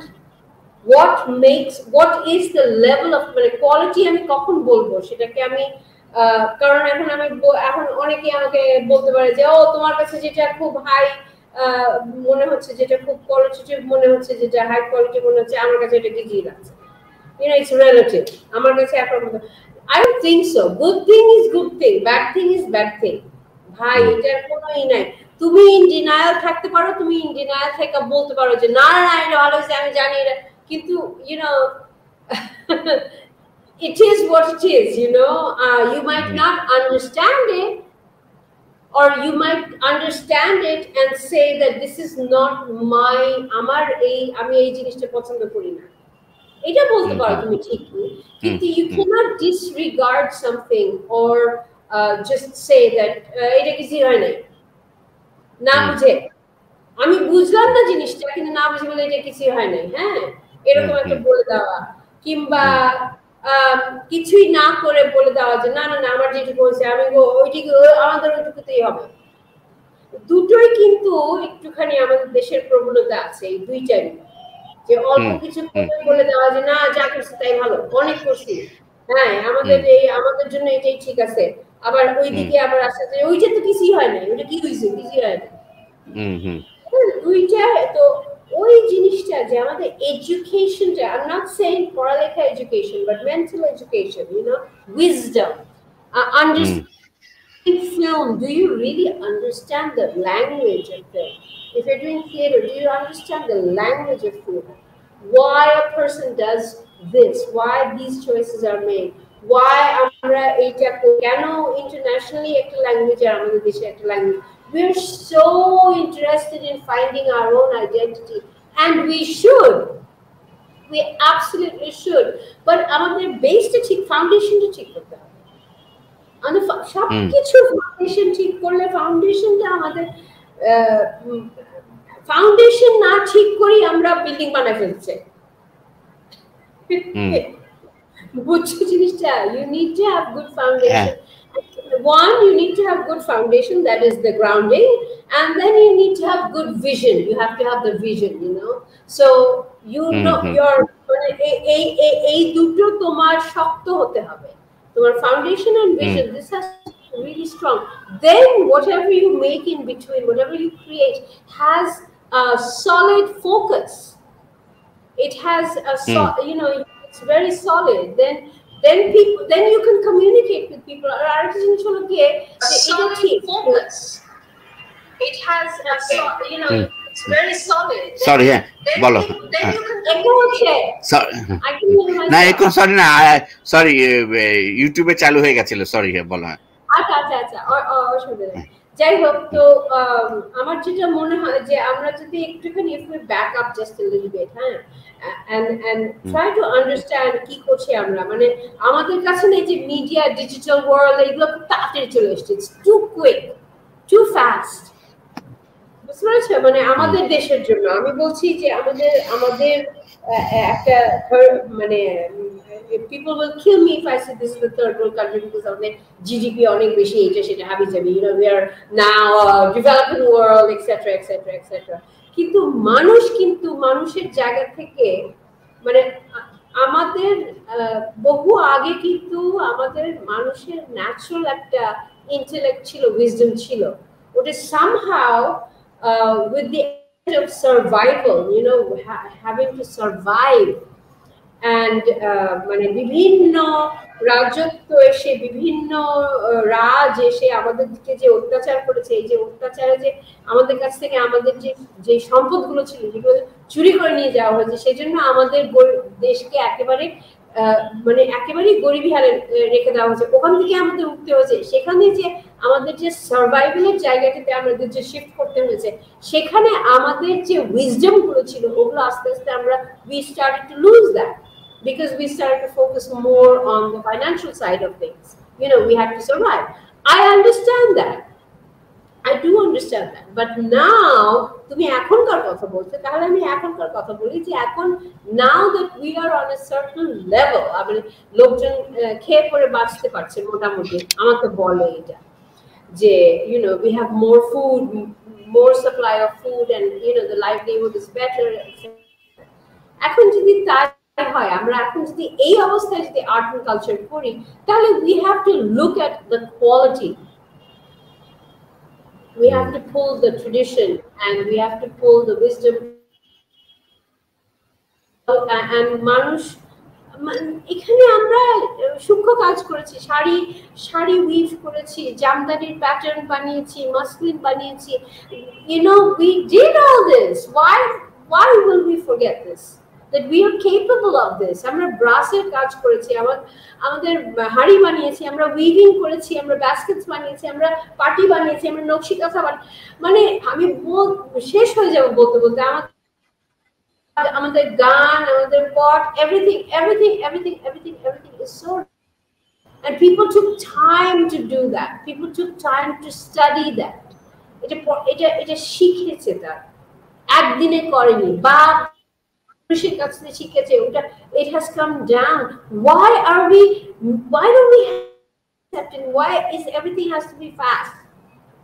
what makes what is the level of মানে কোয়ালিটি আমি কখন বলবো সেটাকে আমি কারণ এখন আমি এখন অনেকে আমাকে বলতে পারে যে ও তোমার কাছে যেটা খুব হাই মনে হচ্ছে যেটা খুব কোয়ালিটেটিভ মনে হচ্ছে যেটা হাই কোয়ালিটি মনে হচ্ছে আমার কাছে এটা গিজি লাগছে you know it's relative. আমার কাছে এখন I don't think so. Good thing is good thing. Bad thing is bad thing. ভাই এটার কোনো ই নাই। তুমি ইন ডিনায়াল থাকতে পারো তুমি ইন ডিনায়াল থেকে বলতে পারো যে না না এটা ভালো হয়েছে আমি জানি এটা। কিন্তু you know it is what it is you know uh, you might not understand it or you might understand it and say that this is not my আমার এই আমি এই জিনিসটা পছন্দ করি না এটা বলতে পারো তুমি ঠিকই কিন্তু you cannot disregard something or uh, just say that এটা কিছু হয় নাই না বুঝে আমি বুঝলাম না জিনিসটা কিন্তু না বুঝে বলে এটা কিছু হয় নাই হ্যাঁ এরকম একটা বলে দেওয়া কিংবা কিছুই না করে বলে দেওয়া যে না না না আমার যেটুকু হয়েছে আমি ওইটুকু আমাদের ওইটুকুতেই হবে। দুটোই কিন্তু একটুখানি আমাদের দেশের প্রবণতা আছে এই দুইটারই। যে অল্প কিছু বলে দেওয়া যে না যা করছে তাই ভালো অনেক করছি। হ্যাঁ আমাদের এই আমাদের জন্য এটাই ঠিক আছে। আবার ওইদিকে আবার আসতে ওইটা তো কিছুই হয় না ওইটা কি হয়েছে? কিছুই হয় না দুইটা তো ওই জিনিসটা যে আমাদের এডুকেশনটা আই এম নট সেইং পড়ালেখা education but mental education you know wisdom understanding film do you really understand the language of film if you're doing theater do you understand the language of theater why a person does this why these choices are made why আমরা এইটা কেন ইন্টারন্যাশনালি একটা ল্যাঙ্গুয়েজ আর আমাদের দেশে একটা language we're so interested in finding our own identity and we should. We absolutely should. But আমাদের বেসটা ঠিক ফাউন্ডেশনটা ঠিক করতে হবে আমাদের সব কিছু ফাউন্ডেশন ঠিক করলে ফাউন্ডেশনটা আমাদের ফাউন্ডেশন না ঠিক করি আমরা বিল্ডিং বানায় ফেলছে বুঝছ জিনিসটা you need to have good foundation one you need to have good foundation that is the grounding and then you need to have good vision you have to have the vision you know so you know your এই এই দুটো তোমার শক্ত হতে হবে তোমার foundation and vision this has really strong then whatever you make in between whatever you create has a solid focus it has a so, you know it's very solid then then people then you can communicate with people আর আরেকটা জিনিস হলো কি যে এটা ঠিক focus it has a so, you know it's very solid sorry হ্যাঁ বলো না এখন সরি না সরি ইউটিউবে চালু হয়ে গেছিল সরি হ্যাঁ বলো হ্যাঁ আচ্ছা আচ্ছা আচ্ছা অসুবিধা নেই যাই হোক তো আমার যেটা মনে হয় যে আমরা যদি একটুখানি if we back up just a little bit হ্যাঁ? And and try to understand কি করছি আমরা। মানে আমাদের কাছে না যে মিডিয়া ডিজিটাল ওয়ার্ল্ড এগুলো তাড়াতাড়ি চলে এসছে। টু কুইক টু ফাস্ট বুঝতে পেরেছ? মানে আমাদের দেশের জন্য। আমি বলছি যে আমাদের আমাদের মানুষ কিন্তু মানুষের জায়গা থেকে মানে আমাদের বহু আগে কিন্তু আমাদের মানুষের ন্যাচুরাল একটা ইন্টেলেক্ট ছিল উইজডম ছিল। ওটা somehow of survival, you know, ha- having to survive. And মানে বিভিন্ন রাজত্ব এসে, বিভিন্ন রাজ এসে আমাদের দিকে যে অত্যাচার করেছে, এই যে অত্যাচারে যে আমাদের কাছ থেকে আমাদের যে যে সম্পদগুলো ছিল, যেগুলো চুরি করে নিয়ে যাওয়া হয়েছে সেই জন্য আমাদের দেশকে একেবারে মানে একেবারেই গরিবী হারে রেখে দেওয়া হয়েছে ওখান থেকে আমাদের উঠতে হয়েছে সেখানে যে আমাদের যে সার্ভাইভালের জায়গাটিতে আমাদের যে শিফট করতে হয়েছে সেখানে আমাদের যে উইজডমগুলো ছিল ওগুলো আস্তে আস্তে আমরা we start to lose that because we started to focus more on the financial side of things. You know, we had to survive. I understand that. I do understand that. But now, তুমি এখনকার কথা বলছো তাহলে আমি এখনকার কথা বলি যে এখন now that we are on a certain level মানে লোকজন খেয়ে পরে বাঁচতে পারছে মোটামুটি আমাকে বলে এটা যে you know we have more food more supply of food and you know the livelihood is better এখন যদি তার হয় আমরা এখন যদি এই অবস্থায় যদি আর্ট এন্ড কালচার করি তাহলে we have to look at the quality we have to pull the tradition and we have to pull the wisdom and মানুষ এখানে আমরা সূক্ষ্ম কাজ করেছি শাড়ি শাড়ি উইভ করেছি জামদানির প্যাটার্ন বানিয়েছি মাসলিন বানিয়েছি you know we did all this why why will we forget this That we are capable of this. আমরা ব্রাসের কাজ করেছি, আমার আমাদের হাড়ি বানিয়েছি, আমরা উইভিং করেছি, আমরা বাস্কেটস বানিয়েছি, আমরা পার্টি বানিয়েছি, আমরা নকশি কাঁথা মানে আমি শেষ হয়ে যাব বলতে বলতে। আমার আমাদের গান, আমাদের পট everything everything everything everything everything is so and people took time to do that. People took time to study that. এটা এটা এটা শিখেছে তার। একদিনে করেনি, বা it has come down why are we why don't we accept and why is everything has to be fast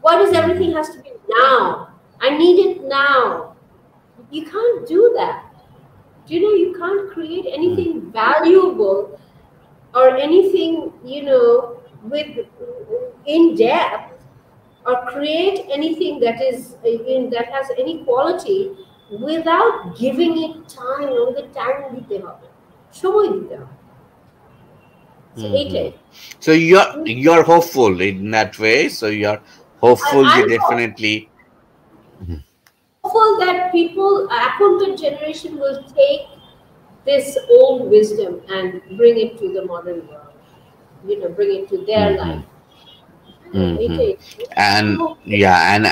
Why does everything has to be now? I need it now. You can't do that. Do you know you can't create anything hmm. valuable or anything, you know, with in depth or create anything that is in that has any quality without giving it time the time দিতে হবে সময় দিতে হবে Mm-hmm. So you're you're hopeful in that way. So you're hopeful you definitely hopeful that people accountant generation will take this old wisdom and bring it to the modern world. You know, bring it to their mm-hmm. life. Mm-hmm. And yeah, and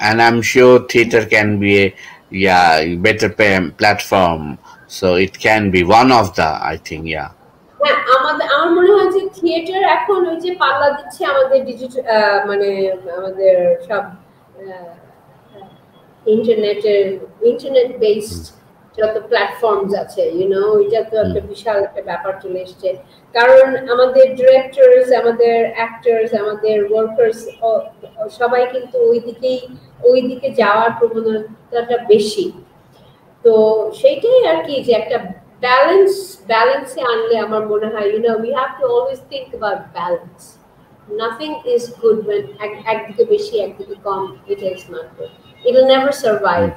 and I'm sure theater can be a yeah, better platform. So it can be one of the, i think, yeah. হ্যাঁ আমাদের, আমার মনে হয় যে থিয়েটার এখন ওই যে পাল্লা দিচ্ছে আমাদের ডিজিটাল মানে আমাদের সব ইন্টারনেটের ইন্টারনেট বেসড যত প্ল্যাটফর্মস আছে ইউ নো ওইটা তো একটা বিশাল একটা ব্যাপার চলে এসছে। কারণ আমাদের ডিরেক্টরস আমাদের অ্যাক্টরস আমাদের ওয়ার্কার্স সবাই কিন্তু ওই দিকেই ওই দিকে যাওয়ার প্রবণতাটা বেশি। তো সেইটাই আর কি যে একটা ব্যালেন্স ব্যালেন্সে আনলে আমার মনে হয় you know we have to always think about balance nothing is good when একদিকে বেশি একদিকে কম it is not good it will never survive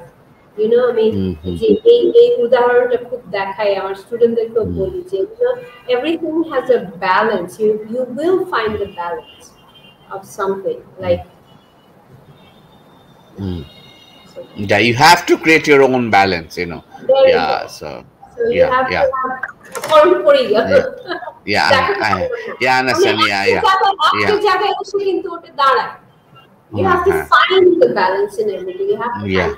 you know I mean mm-hmm. যে এই এই উদাহরণটা খুব দেখায় আমার স্টুডেন্টদেরকেও mm-hmm. বলি যে you know everything has a balance you you will find the balance of something like mm. so, yeah you have to create your own balance you know yeah you so so you yeah, have yeah. to have form for you. Yeah, yeah, I, I, yeah, I understand. Yeah, yeah. yeah You have to find the balance in everything. You have to yeah,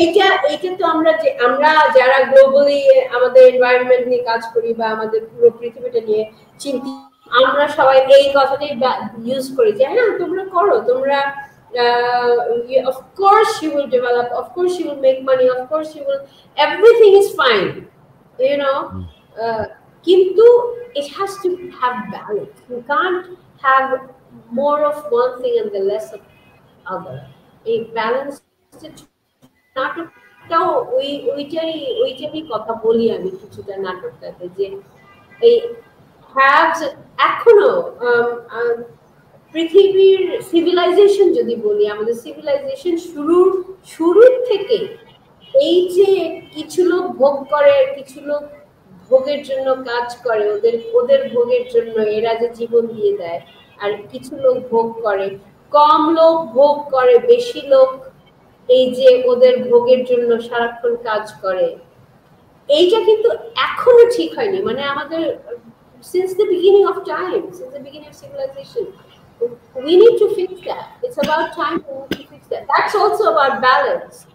এইটা এইটা তো আমরা যে আমরা যারা গ্লোবালি আমাদের এনভায়রনমেন্ট নিয়ে কাজ করি বা আমাদের পুরো পৃথিবীটা নিয়ে চিন্তি আমরা সবাই এই কথাটাই ইউজ করি যে হ্যাঁ তোমরা করো তোমরা uh, you, of course you will develop of course you will make money of course you will everything is fine you know hmm. uh, kintu it has to have balance you can't have more of one thing and the less of other. a balanced নাটকটাও ওই ওইটাই কথা বলি আমি কিছুটা নাটকটাতে যে এই হ্যাভস এখনও পৃথিবীর সিভিলাইজেশন যদি বলি, আমাদের সিভিলাইজেশন শুরুর শুরুর থেকে এই যে কিছু লোক ভোগ করে, কিছু লোক ভোগের জন্য কাজ করে, ওদের ওদের ভোগের জন্য এরা যে জীবন দিয়ে দেয়, আর কিছু লোক ভোগ করে কম লোক ভোগ করে বেশি লোক এই যে ওদের ভোগের জন্য সারাক্ষণ কাজ করে এইটা কিন্তু এখনো ঠিক হয়নি মানে আমাদের since the beginning of time since the beginning of civilization we need to fix that. It's about time to fix that. That's also about balance.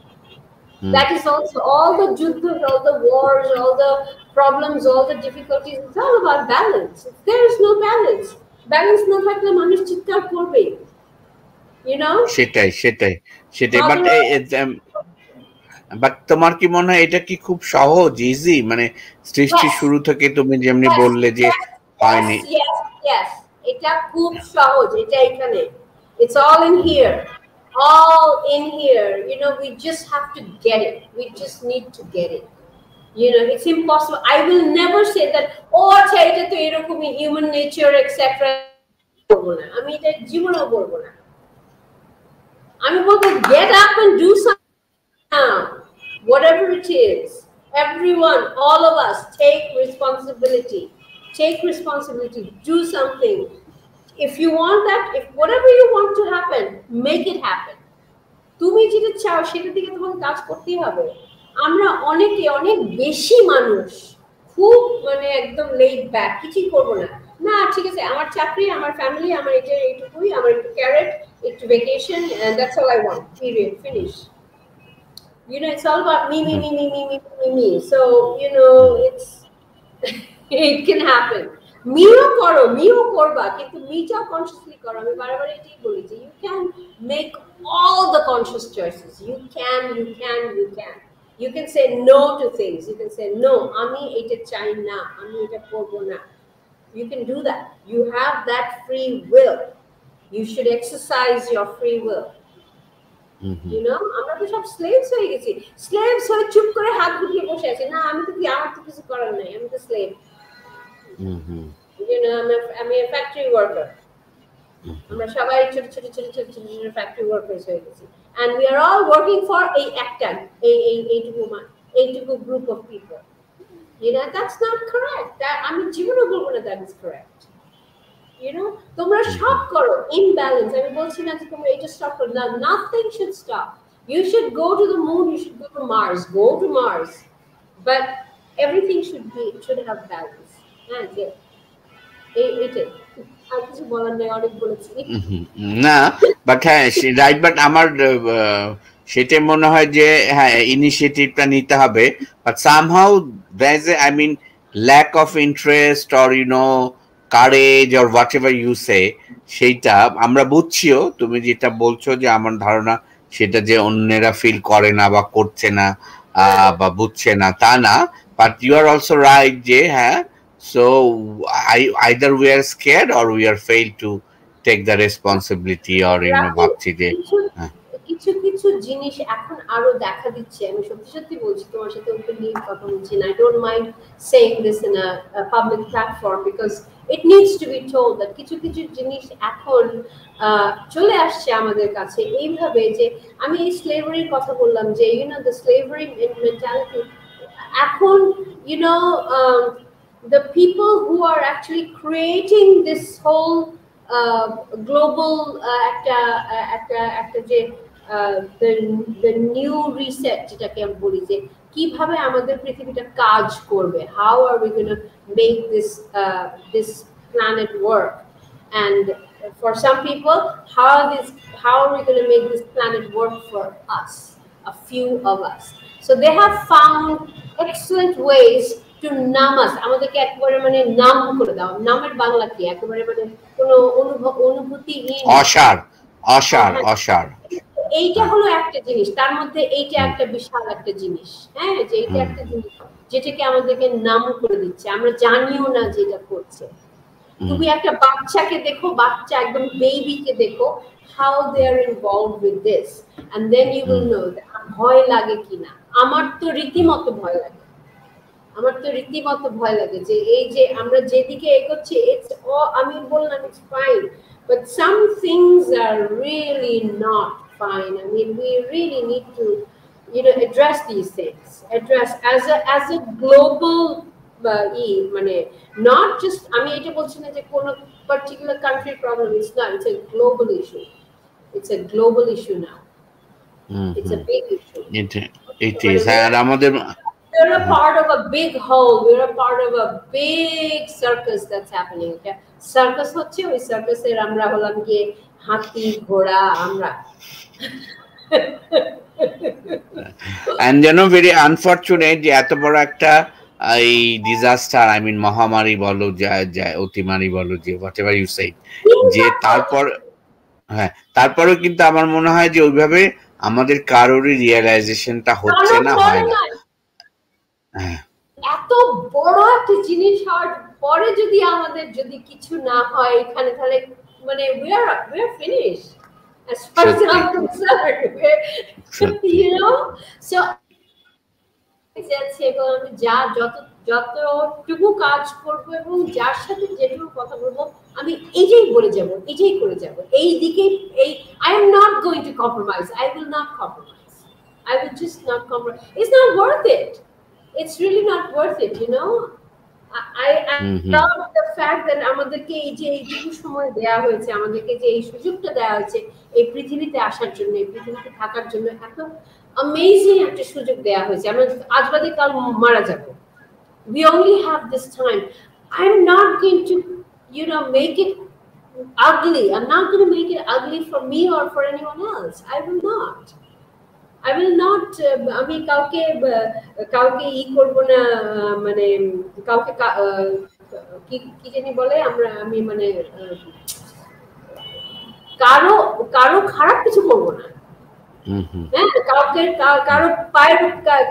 Mm. That is also all the juddhas, all the wars, all the problems, all the difficulties. It's all about balance. If there is no balance, balance না থাকলে মানুষ চিৎকার করবে You know সেটাই সেটাই সেটাই বাট বাট তোমার কি মনে হয় এটা কি খুব সহজ ইজি মানে সৃষ্টি শুরু থেকে তুমি যেমনি বললে যে হয়নি yes yes এটা খুব সহজ এটা এখানে it's all in here all in here you know we just have to get it we just need to get it you know it's impossible i will never say that oh আচ্ছা এটা তো এরকমই human nature etc আমি এটা জীবনেও বলব না আমি বলবো get up and do something now whatever it is everyone all of us take responsibility take responsibility, do something. If you want that, if whatever you want to happen, make it happen. তুমি যেটা চাও সেটা দিকে তোমাকে কাজ করতেই হবে আমরা অনেকে অনেক বেশি মানুষ খুব মানে একদম লেট ব্যাক কিছুই করবো না না ঠিক আছে আমার চাকরি আমার ফ্যামিলি আমার এটা এইটুকুই আমার একটু ক্যারেট একটু vacation that's all I want period finish You know, it's all about me, me, me, me, me, me, me, me. So, you know, it's it can happen. মিও করো মিও করবা কিন্তু মিটাও কনসিয়াসলি করো আমি বারবার এটাই বলি যে you can make all the conscious choices you can you can you can you can say no to things you can say no আমি এটা চাই না আমি এটা করবো না you can do that. You have that free will. You should exercise your free will. You know আমরা তো সব স্লেভস হয়ে গেছি স্লেভস হয়ে চুপ করে হাত গুটিয়ে বসে আছি। না আমি তো কি আমার তো কিছু করার নাই আমি তো স্লেভ you know আমি আমি ফ্যাক্টরি ওয়ার্কার আমরা সবাই ছোট ছোট ছোট ছোট ছোট ছোট ফ্যাক্টরি ওয়ার্কার্স হয়ে গেছি। And we are all working for এই একটা এই এই এইটুকু এইটুকু group of people you know that's not correct that আমি জীবনে বলব না that is correct you know তোমরা সব করো imbalance আমি বলছি না যে তোমরা এটা স্টপ করো না nothing should stop you should go to the moon you should go to mars go to mars but everything should be should have balance হ্যাঁ যে এই এটাই আর কিছু বলার নেই অনেক বলেছি না বাট হ্যাঁ রাইট বাট আমার সেটা মনে হয় যে হ্যাঁ ইনিশিয়েটিভটা নিতে হবে but somehow that's I mean lack of interest or you know courage or whatever you say সে সেইটা আমরা বুঝছিও। তুমি যেটা বলছো যে আমার ধারণা সেটা যে অন্যেরা ফিল করে না বা করছে না বা বুঝছে না তা না। But you are also right যে হ্যাঁ so I either we are scared or we are fail to take the responsibility or you know ভাবছি যে কিছু কিছু জিনিস এখন আরও দেখা দিচ্ছে। আমি সত্যি সত্যি বলছি তোমার সাথে ওপেনলি কথা বলছি I don't mind saying this in a public platform because it needs to be told that কিছু কিছু জিনিস এখন চলে আসছে আমাদের কাছে। এইভাবে যে আমি এই স্লেভারির কথা বললাম যে you know the slavery mentality এখন you know the people who are actually creating this whole uh, global uh, একটা একটা একটা যে the the new reset যেটাকে আমি বলি যে কীভাবে আমাদের পৃথিবীটা কাজ করবে how are we going to make this uh, this planet work and for some people how this how are we going to make this planet work for us a few of us so they have found excellent ways to নামাস আমাদেরকে একেবারে মানে নাম করে দাও নামের বাংলা কি একেবারে মানে কোনো অনুভব অনুভূতি অসার অসার অসার এইটা হলো একটা জিনিস তার মধ্যে এইটা একটা বিশাল একটা জিনিস হ্যাঁ? যে এইটা একটা জিনিস যেটাকে আমাদেরকে নাম করে দিচ্ছে আমরা জানিও না যে এটা করছে। তুমি একটা বাচ্চাকে দেখো বাচ্চা একদম বেবিকে দেখো how they are involve with this and then you will know ভয় লাগে কিনা আমার তো রীতিমতো ভয় লাগে। আমার তো রীতিমতো ভয় লাগে যে এই যে আমরা যেদিকে এগোচ্ছি ইটস আমি বললাম it's fine but some things are really not Fine I mean we really need to you know address these things address as a as a global ই মানে not just আমি এটা বলছি না যে কোনো particular country problem it's not it's a global issue it's a global issue now it's a big issue it, it is আর আমাদের we're a part of a big whole. We're a part of a big circus that's happening. Okay? Circus হচ্ছে ওই সার্কাসের আমরা হলাম গিয়ে হাতি ঘোড়া আমরা you know, very unfortunate যে এত বড় একটা এই ডিজাস্টার আই মিন মহামারী বলো, যা অতিমারি বলো, যে হোয়াট এভার ইউ সেই যে তারপর হ্যাঁ তারপরেও কিন্তু আমার মনে হয় যে ওইভাবে আমাদের কারোরই রিয়েলাইজেশনটা হচ্ছে না, হয় না। এত বড় একটা জিনিস হওয়ার পরে যদি আমাদের যদি কিছু না হয়, এখানে তাহলে মানে we are we are finished as far as I'm concerned you know so যাচ্ছে এবং আমি যা যত যতটুকু কাজ করব এবং যার সাথে যেটুকু কথা বলব আমি এইটাই বলে যাব এইটাই করে যাব। এই দিকে এই I am not going to compromise I will not compromise I will just not compromise it's not worth it it's really not worth it, you know. আমাদেরকে এই যে এইটুকু সময় দেওয়া হয়েছে আমাদেরকে যে এই সুযোগটা দেওয়া হয়েছে এই পৃথিবীতে আসার জন্য এই পৃথিবীতে থাকার জন্য এত অ্যামেজিং একটা সুযোগ দেওয়া হয়েছে আমরা আজ বাদে কাল মারা যাব we only have this time i'm not going to you know make it ugly i'm not going to make it ugly for me or for anyone else i will not I will not আমি কাউকে কাউকে ই করব না মানে কাউকে কি কি জানি বলে আমরা আমি মানে কারও কারও খারাপ কিছু করব না। হ্যাঁ কাউকে কারও পায়ের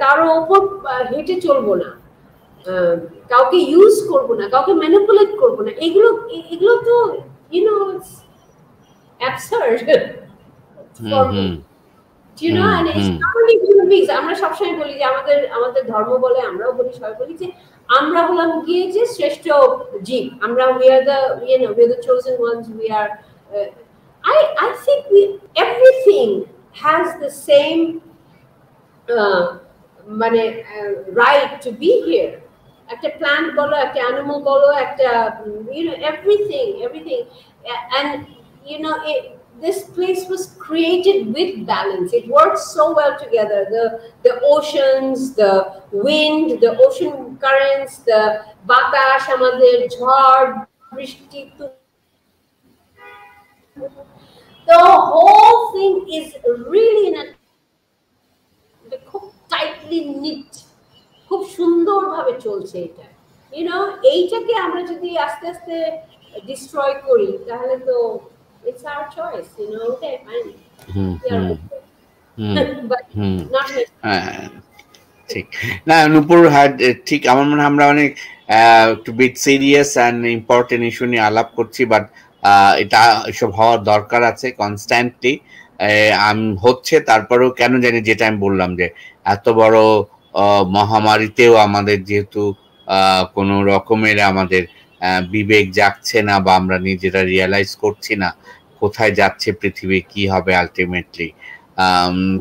কারও ওপর হেঁটে চলবো না। কাউকে ইউজ করব না কাউকে ম্যানিপুলেট করব না। এগুলো এগুলো তো you know me. Do you know? And it's not only human beings. আমরা সবসময় বলি যে আমাদের আমাদের ধর্ম বলে আমরাও বলি সবাই বলি যে আমরা হলাম গিয়ে যে শ্রেষ্ঠ জীব আমরা we are the you know we are the chosen ones we are uh, I I think we everything has the same uh, মানে রাইট টু বি হিয়ার একটা প্ল্যান্ট বলো একটা অ্যানিমাল বলো একটা you know everything everything and you know this place was created with balance. It works so well together. The the oceans, the wind, the ocean currents, the বাতাস আমাদের ঝড় বৃষ্টি the whole thing is really in a খুব টাইটলি নিট খুব সুন্দরভাবে চলছে এটা ইউনো এইটাকে আমরা যদি আস্তে আস্তে ডিস্ট্রয় করি তাহলে তো it's our choice, you know. Okay, fine. Yeah. but not ঠিক না নুপুর ঠিক আমার মনে হয় আমরা অনেক bit serious and important issue নিয়ে আলাপ করছি বাট এটা এসব হওয়ার দরকার আছে কনস্ট্যান্টলি হচ্ছে তারপরেও কেন জানি যেটা আমি বললাম যে এত বড় মহামারীতেও আমাদের যেহেতু কোনো রকমের আমাদের বিবেক জাগছে না বা আমরা নিজেরা রিয়েলাইজ করছি না কোথায় যাচ্ছে পৃথিবী কি হবে আলটিমেটলি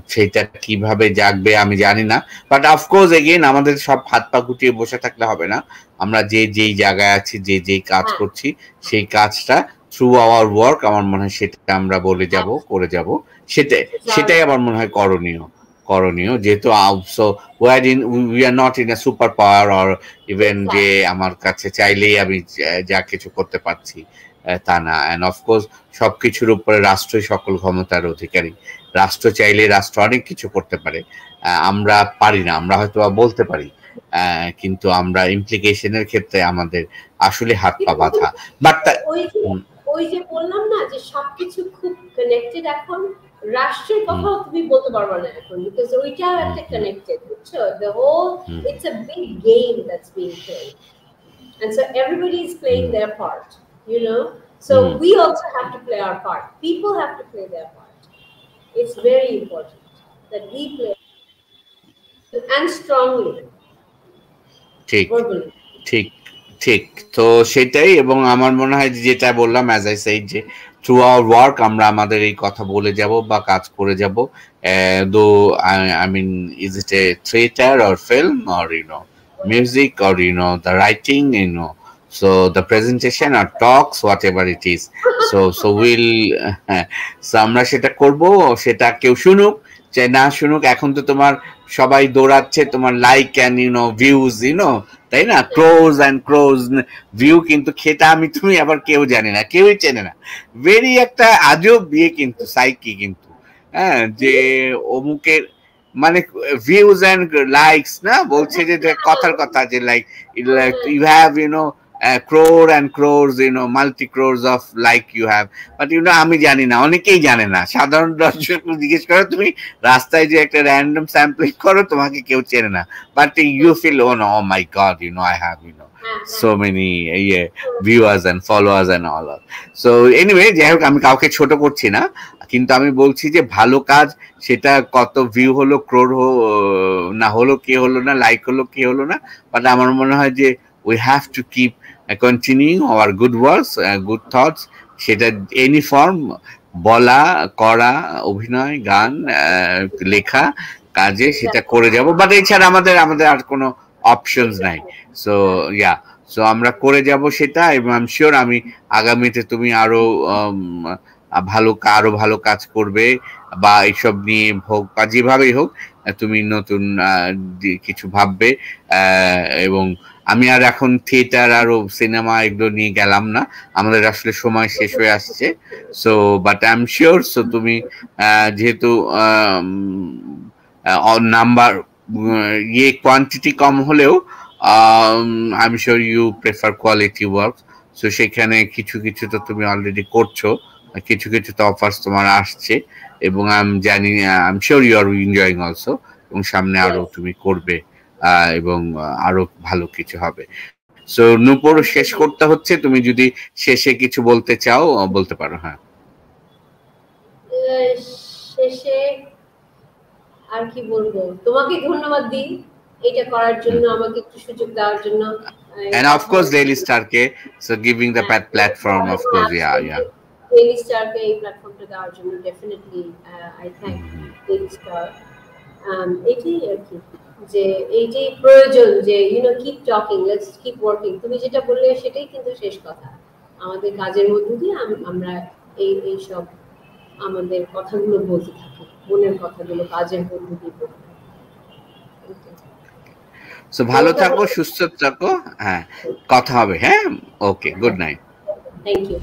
সেটা কীভাবে জাগবে আমি জানি না। বাট অফকোর্স এগেন আমাদের সব হাত পা গুটিয়ে বসে থাকলে হবে না। আমরা যে যেই জায়গায় আছি যে যেই কাজ করছি সেই কাজটা থ্রু আওয়ার ওয়ার্ক আমার মনে হয় সেটা আমরা বলে যাব করে যাব। সেটাই সেটাই আমার মনে হয় করণীয়। করণীয় যেহেতু so war in we are not in a superpower or even যে আমার কাছে চাইলেই আমি যা কিছু করতে পারছি তা না। অ্যান্ড অফকোর্স সব কিছুর উপরে রাষ্ট্রই সকল ক্ষমতার অধিকারী। রাষ্ট্র চাইলে রাষ্ট্র অনেক কিছু করতে পারে। আমরা পারি না আমরা হয়তো বলতে পারি। কিন্তু আমরা ইমপ্লিকেশনের ক্ষেত্রে আমাদের আসলে হাত পা বাঁধা। বাট ওই যে বললাম না যে সবকিছু খুব কানেক্টেড এখন রাষ্ট্রের কথাও তুমি বলতে পারবে না এখন বিকজ ওইটা একটা কানেক্টেড বুঝছ the whole it's a big game that's being played and so everybody is playing their part you know so mm. we also have to play our part people have to play their part it's very important that we play and strongly ঠিক ঠিক ঠিক তো সেটাই এবং আমার মনে হয় যেটা বললাম অ্যাজ আই সাইড যে থ্রু আওয়ার ওয়ার্ক আমরা আমাদের এই কথা বলে যাব বা কাজ করে যাব though I mean is it a theatre or film or you know music or you know the writing you know so the presentation or talks, whatever it is. So so we'll so আমরা সেটা করব, সেটা কেউ শুনুক যে না শুনুক, এখন তো তোমার সবাই দৌড়াচ্ছে, তোমার like and you know views you know তাই না? ক্রোজ অ্যান্ড ক্রোজ ভিউ কিন্তু খেটা আমি, তুমি আবার কেউ জানে না, কেউই চেনে না। ভেরি একটা আজব বিয়ে কিন্তু সাইকি কিন্তু। হ্যাঁ যে অমুকের মানে ভিউজ অ্যান্ড লাইকস না? বলছে যে কথার কথা, যে like you have you know crore and crores you know multi crores of like you have but you know আমি জানি না অনেকেই জানে না। সাধারণ দর্শক জিজ্ঞেস করো তুমি রাস্তায় যে একটা র্যান্ডম স্যাম্পলিং করো তোমাকে কেউ চেনে না। But you feel oh no my god you know I have you know many uh, viewers and followers and all of so anyway যাই হোক আমি কাউকে ছোট করছি না। কিন্তু আমি বলছি যে ভালো কাজ সেটা কত ভিউ হলো ক্রোর না হলো কে হলো না লাইক হলো কে হলো না। বাট আমার মনে হয় যে we have to keep continue our good works good thoughts সেটা এনি ফর্ম বলা করা অভিনয় গান লেখা কাজে সেটা করে যাব। বাট এছাড়া আমাদের আমাদের আর কোনো অপশনস নাই। সো ইয়া সো আমরা করে যাব সেটা এবং আই এম শিওর আমি আগামীতে তুমি আরও ভালো আরও ভালো কাজ করবে বা এইসব নিয়ে হোক বা যেভাবেই হোক তুমি নতুন কিছু ভাববে এবং আমি আর এখন থিয়েটার আরও সিনেমা এগুলো নিয়ে গেলাম না। আমাদের আসলে সময় শেষ হয়ে আসছে। So but I am sure so তুমি যেহেতু নাম্বার ইয়ে কোয়ান্টিটি কম হলেও I am sure you prefer quality work so সেখানে কিছু কিছু তো তুমি অলরেডি করছ। কিছু কিছু তো অফার্স তোমার আসছে। এবং আমি জানি I am sure you are enjoying also এবং সামনে আরও তুমি করবে। এবং আরও ভালো কিছু হবে। সো নূপুর শেষ করতে হচ্ছে। তুমি যদি শেষে কিছু বলতে চাও বলতে পারো হ্যাঁ। শেষে আর কি বলব? তোমাকে ধন্যবাদ দিই এটা করার জন্য আমাকে একটু সুযোগ দেওয়ার জন্য। And of course daily star k so giving the pet platform of course yeah yeah. Daily star কে এই প্ল্যাটফর্মটা দেওয়ার জন্য definitely I thank daily star. Um এটাই আর কি। যে এইটাই প্রয়োজন যে you know keep talking let's keep working তুমি যেটা বললে সেটাই কিন্তু শেষ কথা। আমাদের কাজের মধ্য দিয়ে আমরা এই এই সব আমাদের কথাগুলো বলতে থাকি মনের কথাগুলো কাজের মধ্য দিয়ে বলতে সো ভালো থাকো সুস্থ থাকো হ্যাঁ কথা হবে হ্যাঁ? Okay good night thank you